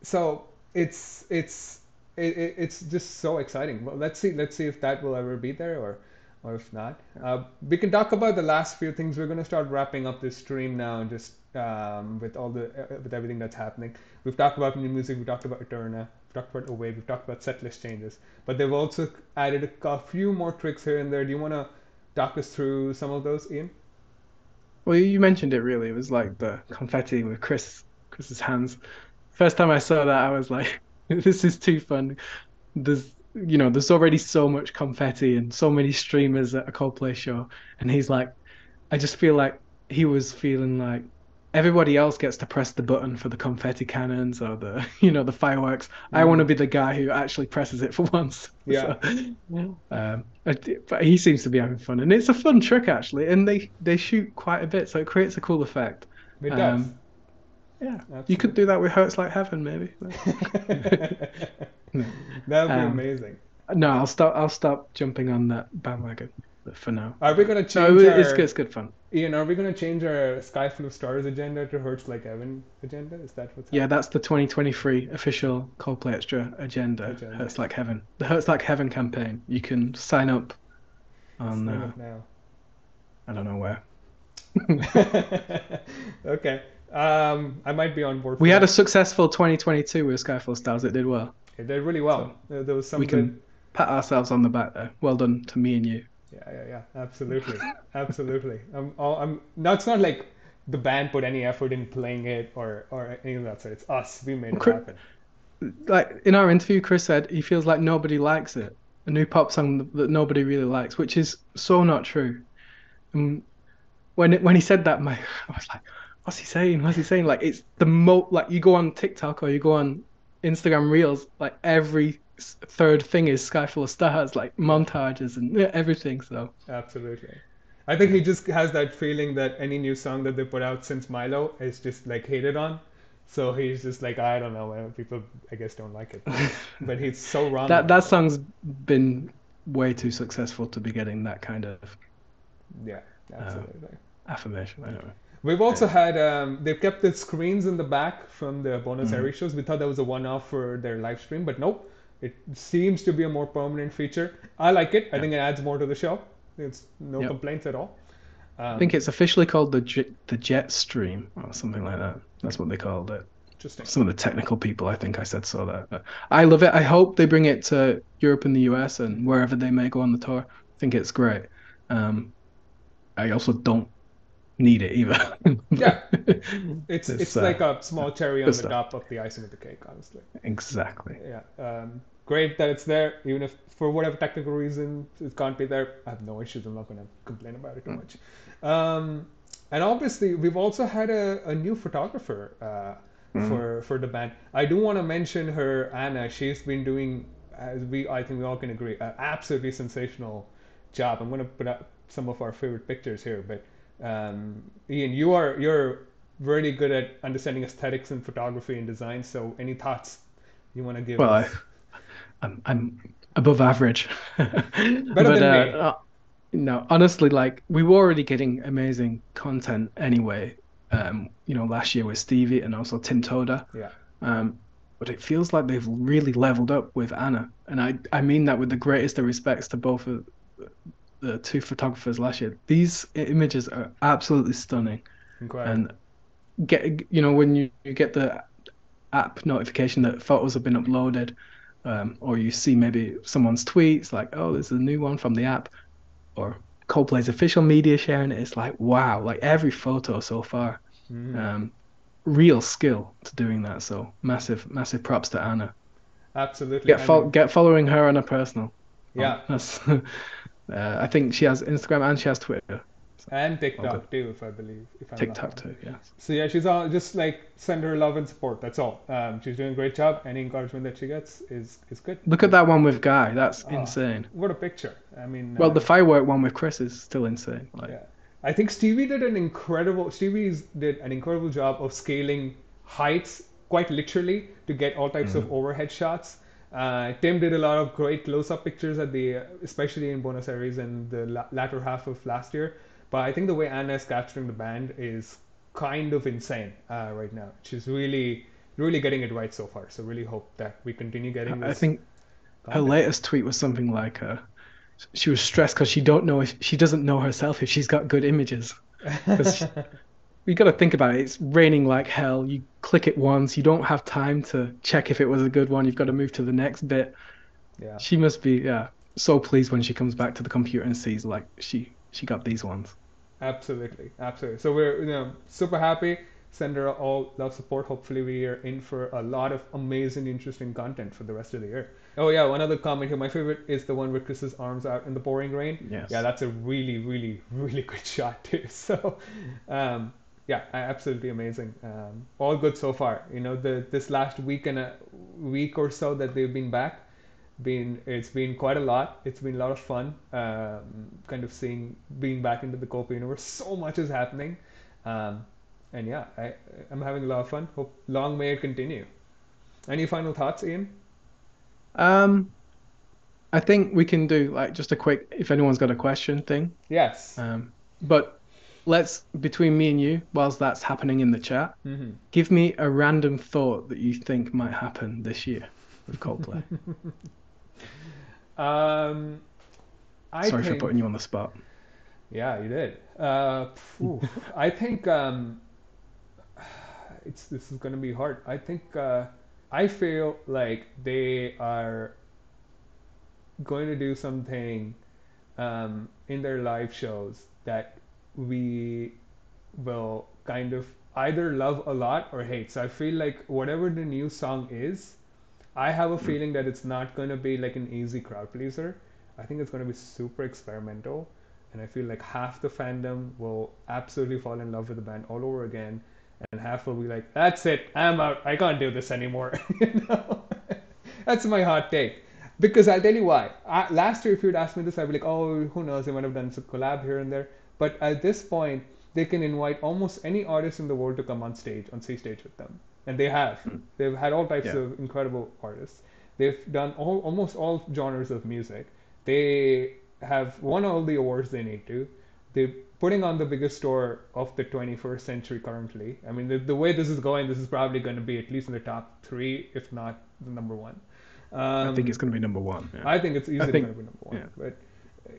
so it's it's it, it, it's just so exciting. Well, let's see let's see if that will ever be there or or if not. Uh, we can talk about the last few things. We're gonna start wrapping up this stream now, and just um, with all the uh, with everything that's happening. We've talked about new music. We talked about Aeterna. We talked about Away. We've talked about setlist changes. But they've also added a, a few more tricks here and there. Do you want to talk us through some of those, Ian? Well, you mentioned it really. It was like mm. the confetti with Chris Chris's hands. First time I saw that, I was like, "This is too fun." There's, you know, there's already so much confetti and so many streamers at a Coldplay show, and he's like, I just feel like he was feeling like everybody else gets to press the button for the confetti cannons or the, you know, the fireworks. I want to be the guy who actually presses it for once. Yeah. So, um, but he seems to be having fun, and it's a fun trick actually, and they they shoot quite a bit, so it creates a cool effect. It does. Um, Yeah, you could do that with Hurts Like Heaven, maybe. That'd be Um, amazing. No, I'll stop. I'll stop jumping on that bandwagon for now. Are we gonna change No, it's our, good. It's good fun. Ian? Are we gonna change our Sky Full of Stars agenda to Hurts Like Heaven agenda? Is that what's Yeah, that's the 2023 official Coldplay Xtra agenda. Agenda. Hurts Like Heaven. The Hurts Like Heaven campaign. You can sign up on. Sign Uh, up now. I don't know where. okay. Um, I might be on board. We for had a successful 2022 with Sky Full of Stars. It did well. It did really well. There there was some we good. can pat ourselves on the back there. Well done to me and you. Yeah, yeah, yeah. Absolutely, absolutely. I'm, all, I'm. That's not like the band put any effort in playing it or or any of that sort. It's us. We made it Chris- happen. like in our interview, Chris said he feels like nobody likes it. A new pop song that nobody really likes, which is so not true. And when it, when he said that, my I was like, what's he saying? What's he saying? Like it's the mo like you go on TikTok or you go on Instagram Reels, like every third thing is Sky Full of Stars, like montages and everything. So Absolutely. I think he just has that feeling that any new song that they put out since Mylo is just like hated on. So he's just like, I don't know. People, I guess, don't like it. But he's so wrong. that that song's been way too successful to be getting that kind of Yeah, absolutely. affirmation. Anyway. We've also had um, they've kept the screens in the back from the Buenos Mhm. Aires shows. We thought that was a one-off for their live stream, but nope. It seems to be a more permanent feature. I like it. I Yeah. think it adds more to the show. It's no Yep. complaints at all. Um, I think it's officially called the J- the Jet Stream or something like that. That's what they called it. Some of the technical people, I think I said so that. But I love it. I hope they bring it to Europe and the US and wherever they may go on the tour. I think it's great. Um, I also don't need it either. Yeah. It's it's, It's, uh, like a small cherry on the stuff. top of the icing of the cake, honestly. exactly. Yeah. Um, great that it's there, even if for whatever technical reason it can't be there. I have no issues. I'm not going to complain about it too much. Um, and obviously, we've also had a, a new photographer uh, Mhm. for for the band. I do want to mention her, Anna. She's been doing, as we I think we all can agree, an absolutely sensational job. I'm going to put up some of our favorite pictures here, but um, Ian, you are you're really good at understanding aesthetics and photography and design. So, any thoughts you want to give? Well, I, us? I'm I'm above average. But than uh, uh, no, honestly, like we were already getting amazing content anyway. Um, you know, last year with Stevie and also Tim Toda. Yeah. Um, but it feels like they've really leveled up with Anna, and I I mean that with the greatest of respects to both of the two photographers last year. These images are absolutely stunning, Incredible. and get you know when you, you get the app notification that photos have been uploaded, um, or you see maybe someone's tweets like, oh, there's a new one from the app, or Coldplay's official media sharing it. It's like wow, like every photo so far Mhm. um, real skill to doing that. So massive, massive props to Anna. Absolutely. Get fo- get following her on a personal. yeah, uh, I think she has Instagram and she has Twitter, and TikTok good. too, if I believe. If I'm TikTok too. Yeah. So yeah, she's all just like send her love and support. That's all. Um, she's doing a great job. Any encouragement that she gets is is good. Look at that one with Guy. That's Ah. insane. What a picture. I mean. Well, uh, the firework one with Chris is still insane. Like, Yeah. I think Stevie did an incredible Stevie's did an incredible job of scaling heights quite literally to get all types of overhead shots. Uh, Tim did a lot of great close-up pictures at the, especially in Buenos Aires and the la- latter half of last year. But I think the way Anna is capturing the band is kind of insane uh, right now. She's really, really getting it right so far. So really hope that we continue getting this. I think her latest tweet was something like, uh, she was stressed because she don't know if she doesn't know herself if she's got good images." she- you got to think about it. It's raining like hell. You click it once. You don't have time to check if it was a good one. You've got to move to the next bit. yeah. She must be yeah so pleased when she comes back to the computer and sees like she she got these ones. Absolutely, absolutely. So we're you know super happy. Send her all love support. Hopefully we are in for a lot of amazing, interesting content for the rest of the year. Oh yeah, one other comment here. My favorite is the one with Chris's arms out in the pouring rain. Yes. Yeah, that's a really, really, really good shot too. So, um, yeah, absolutely amazing. Um, all good so far. You know, the this last week and a week or so that they've been back, been it's been quite a lot. It's been a lot of fun. Um, kind of seeing being back into the Copa universe. So much is happening, um, and yeah, I I'm having a lot of fun. Hope long may it continue. Any final thoughts, Ian? Um, I think we can do like just a quick if anyone's got a question thing. Yes. Um, but let's between me and you, whilst that's happening in the chat, hmm give me a random thought that you think might happen this year with Coldplay. Um, I Sorry think, for putting you on the spot. Yeah, you did. Uh, phew. I think um, it's this is going to be hard. I think uh, I feel like they are going to do something um, in their live shows that we will kind of either love a lot or hate. So I feel like whatever the new song is, I have a feeling that it's not going to be like an easy crowd pleaser. I think it's going to be super experimental. And I feel like half the fandom will absolutely fall in love with the band all over again. And half will be like, that's it, I'm out, I can't do this anymore. you know? that's my hot take. Because I'll tell you why. I, last year, if you'd asked me this, I'd be like, oh, who knows, they might have done some collab here and there. But at this point, they can invite almost any artist in the world to come on stage, on C stage with them and they have. Mm. They've had all types yeah. of incredible artists. They've done all, almost all genres of music. They have won all the awards they need to. They're putting on the biggest tour of the 21st century currently. I mean, the, the way this is going, this is probably going to be at least in the top three, if not the number one. Um, I think it's going to be number one. Yeah. I think it's easily think, going to be number one. Yeah. But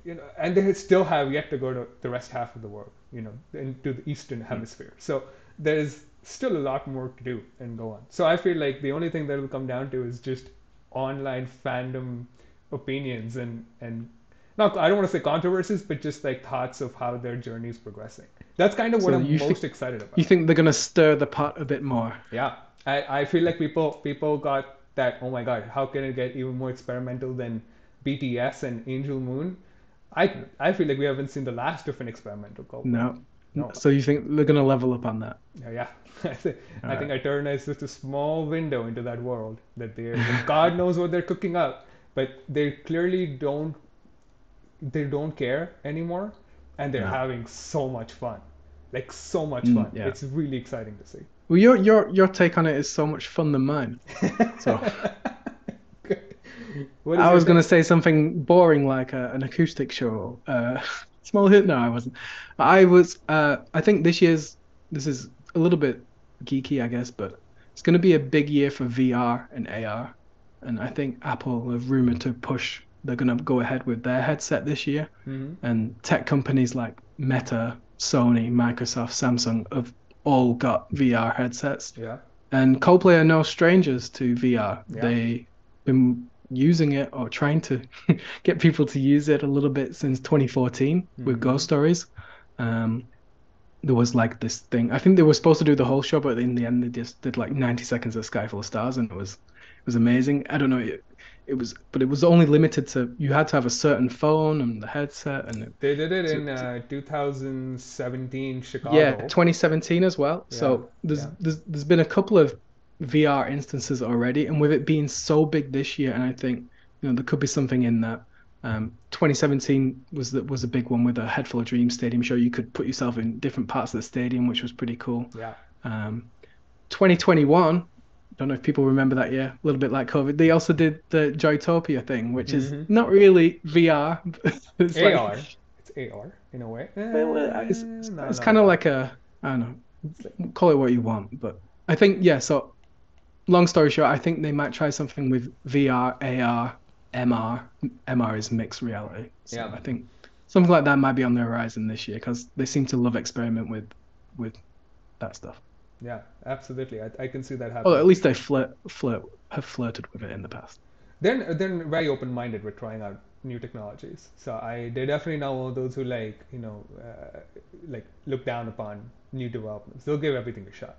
you know, and they still have yet to go to the rest half of the world. You know, into the eastern mm. hemisphere. So there's still a lot more to do and go on. So I feel like the only thing that will come down to is just online fandom opinions and and not I don't want to say controversies, but just like thoughts of how their journey is progressing. That's kind of what so I'm most think, excited about. You think they're gonna stir the pot a bit more? Yeah, I, I feel like people people got that. Oh my god, how can it get even more experimental than BTS and Angel Moon? I I feel like we haven't seen the last of an experimental couple. No. No. So you think they're gonna level up on that? Yeah, yeah. I think right. Aeterna is just a small window into that world that they God knows what they're cooking up, but they clearly don't they don't care anymore, and they're no. having so much fun, like so much mm, fun. Mm, yeah. It's really exciting to see. Well, your your your take on it is so much fun than mine. So. I was going to say something boring like a, an acoustic show. Uh, small hit. No, I wasn't. I was. Uh, I think this year's. This is a little bit geeky, I guess, but it's going to be a big year for VR and AR. And I think Apple have rumored to push, they're going to go ahead with their headset this year. Mm-hmm. And tech companies like Meta, Sony, Microsoft, Samsung have all got VR headsets. Yeah. And Coldplay are no strangers to VR. Yeah. They've been using it or trying to get people to use it a little bit since 2014 mm-hmm. with Ghost Stories. Um, there was like this thing. I think they were supposed to do the whole show, but in the end, they just did like 90 seconds of Sky Full of Stars, and it was it was amazing. I don't know. It, it was, but it was only limited to you had to have a certain phone and the headset, and it, they did it in uh, 2017 Chicago. Yeah, 2017 as well. Yeah, so there's yeah. there's there's been a couple of VR instances already, and with it being so big this year, and I think you know there could be something in that. Um, 2017 was the, was a big one with a Head Full of Dreams stadium show. You could put yourself in different parts of the stadium, which was pretty cool. Yeah. Um, 2021, don't know if people remember that year, a little bit like COVID. They also did the Joytopia thing, which mm-hmm. is not really VR. it's AR. Like, it's AR in a way. it's, no, it's no, kind of no. like a I don't know, call it what you want, but I think yeah. So, long story short, I think they might try something with VR, AR, MR. MR is mixed reality. So yeah. I think something like that might be on the horizon this year because they seem to love experiment with with that stuff. Yeah, absolutely. I, I can see that happening. Well, at least they flirt flirt have flirted with it in the past. They're they're very open minded with trying out new technologies. So I they're definitely not one of those who like you know uh, like look down upon new developments. They'll give everything a shot.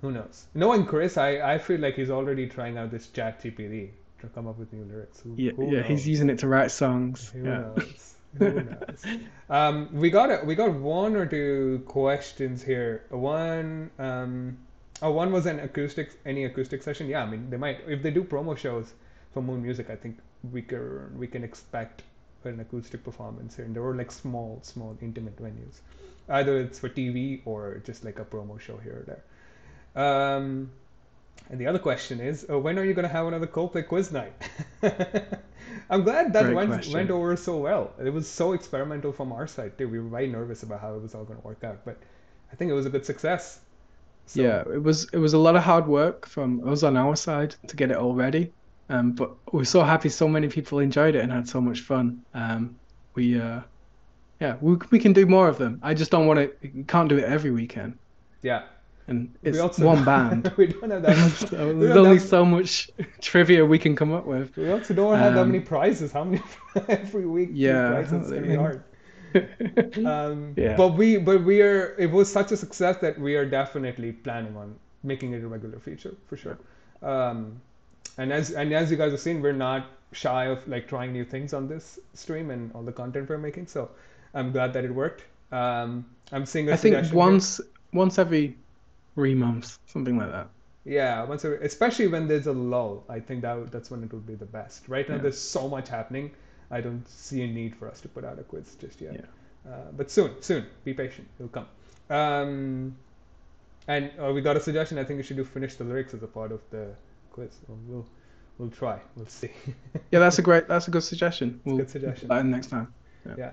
Who knows? Knowing Chris, I, I feel like he's already trying out this Chat GPT to come up with new lyrics. Who, yeah, who yeah, knows? he's using it to write songs. Who yeah. knows? Who knows? um, we got a, we got one or two questions here. One, um, oh, one was an acoustic, any acoustic session. Yeah, I mean they might if they do promo shows for Moon Music. I think we can we can expect an acoustic performance here. And there were like small, small, intimate venues. Either it's for TV or just like a promo show here or there. Um, and the other question is, uh, when are you going to have another Coldplay quiz night? I'm glad that went, went over so well. It was so experimental from our side too. We were very nervous about how it was all going to work out, but I think it was a good success. So. Yeah, it was. It was a lot of hard work from us on our side to get it all ready. Um, but we're so happy so many people enjoyed it and had so much fun. Um, we, uh, yeah, we, we can do more of them. I just don't want to. Can't do it every weekend. Yeah, and it's one band. we don't have that much. so there's only have... so much trivia we can come up with. We also don't have um, that many prizes. How many every week? Yeah, prizes? It's gonna be hard. um, Yeah. But we, but we are. It was such a success that we are definitely planning on making it a regular feature for sure. Um, and as and as you guys have seen, we're not shy of like trying new things on this stream and all the content we're making. So I'm glad that it worked. Um, I'm seeing a I think suggestion here. once once every three months, something like that. Yeah, once a, especially when there's a lull, I think that that's when it would be the best. Right now, Yeah. there's so much happening. I don't see a need for us to put out a quiz just yet. Yeah. Uh, but soon, soon, be patient. It'll come. Um, and uh, we got a suggestion. I think we should do finish the lyrics as a part of the quiz. We'll we'll, we'll try. We'll see. Yeah, that's a great that's a good suggestion. We'll good suggestion. next time. yeah.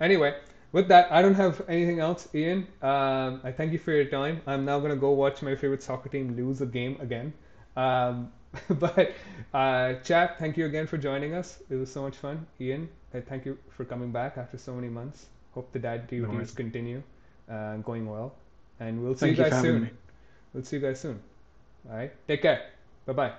Anyway, with that, I don't have anything else, Ian. Um, I thank you for your time. I'm now gonna go watch my favorite soccer team lose a game again. Um, but uh, chat, thank you again for joining us. It was so much fun, Ian. I thank you for coming back after so many months. Hope the dad duties worries. continue uh, going well, and we'll see Thank you you guys having soon. me. We'll see you guys soon. All right, take care. Bye bye.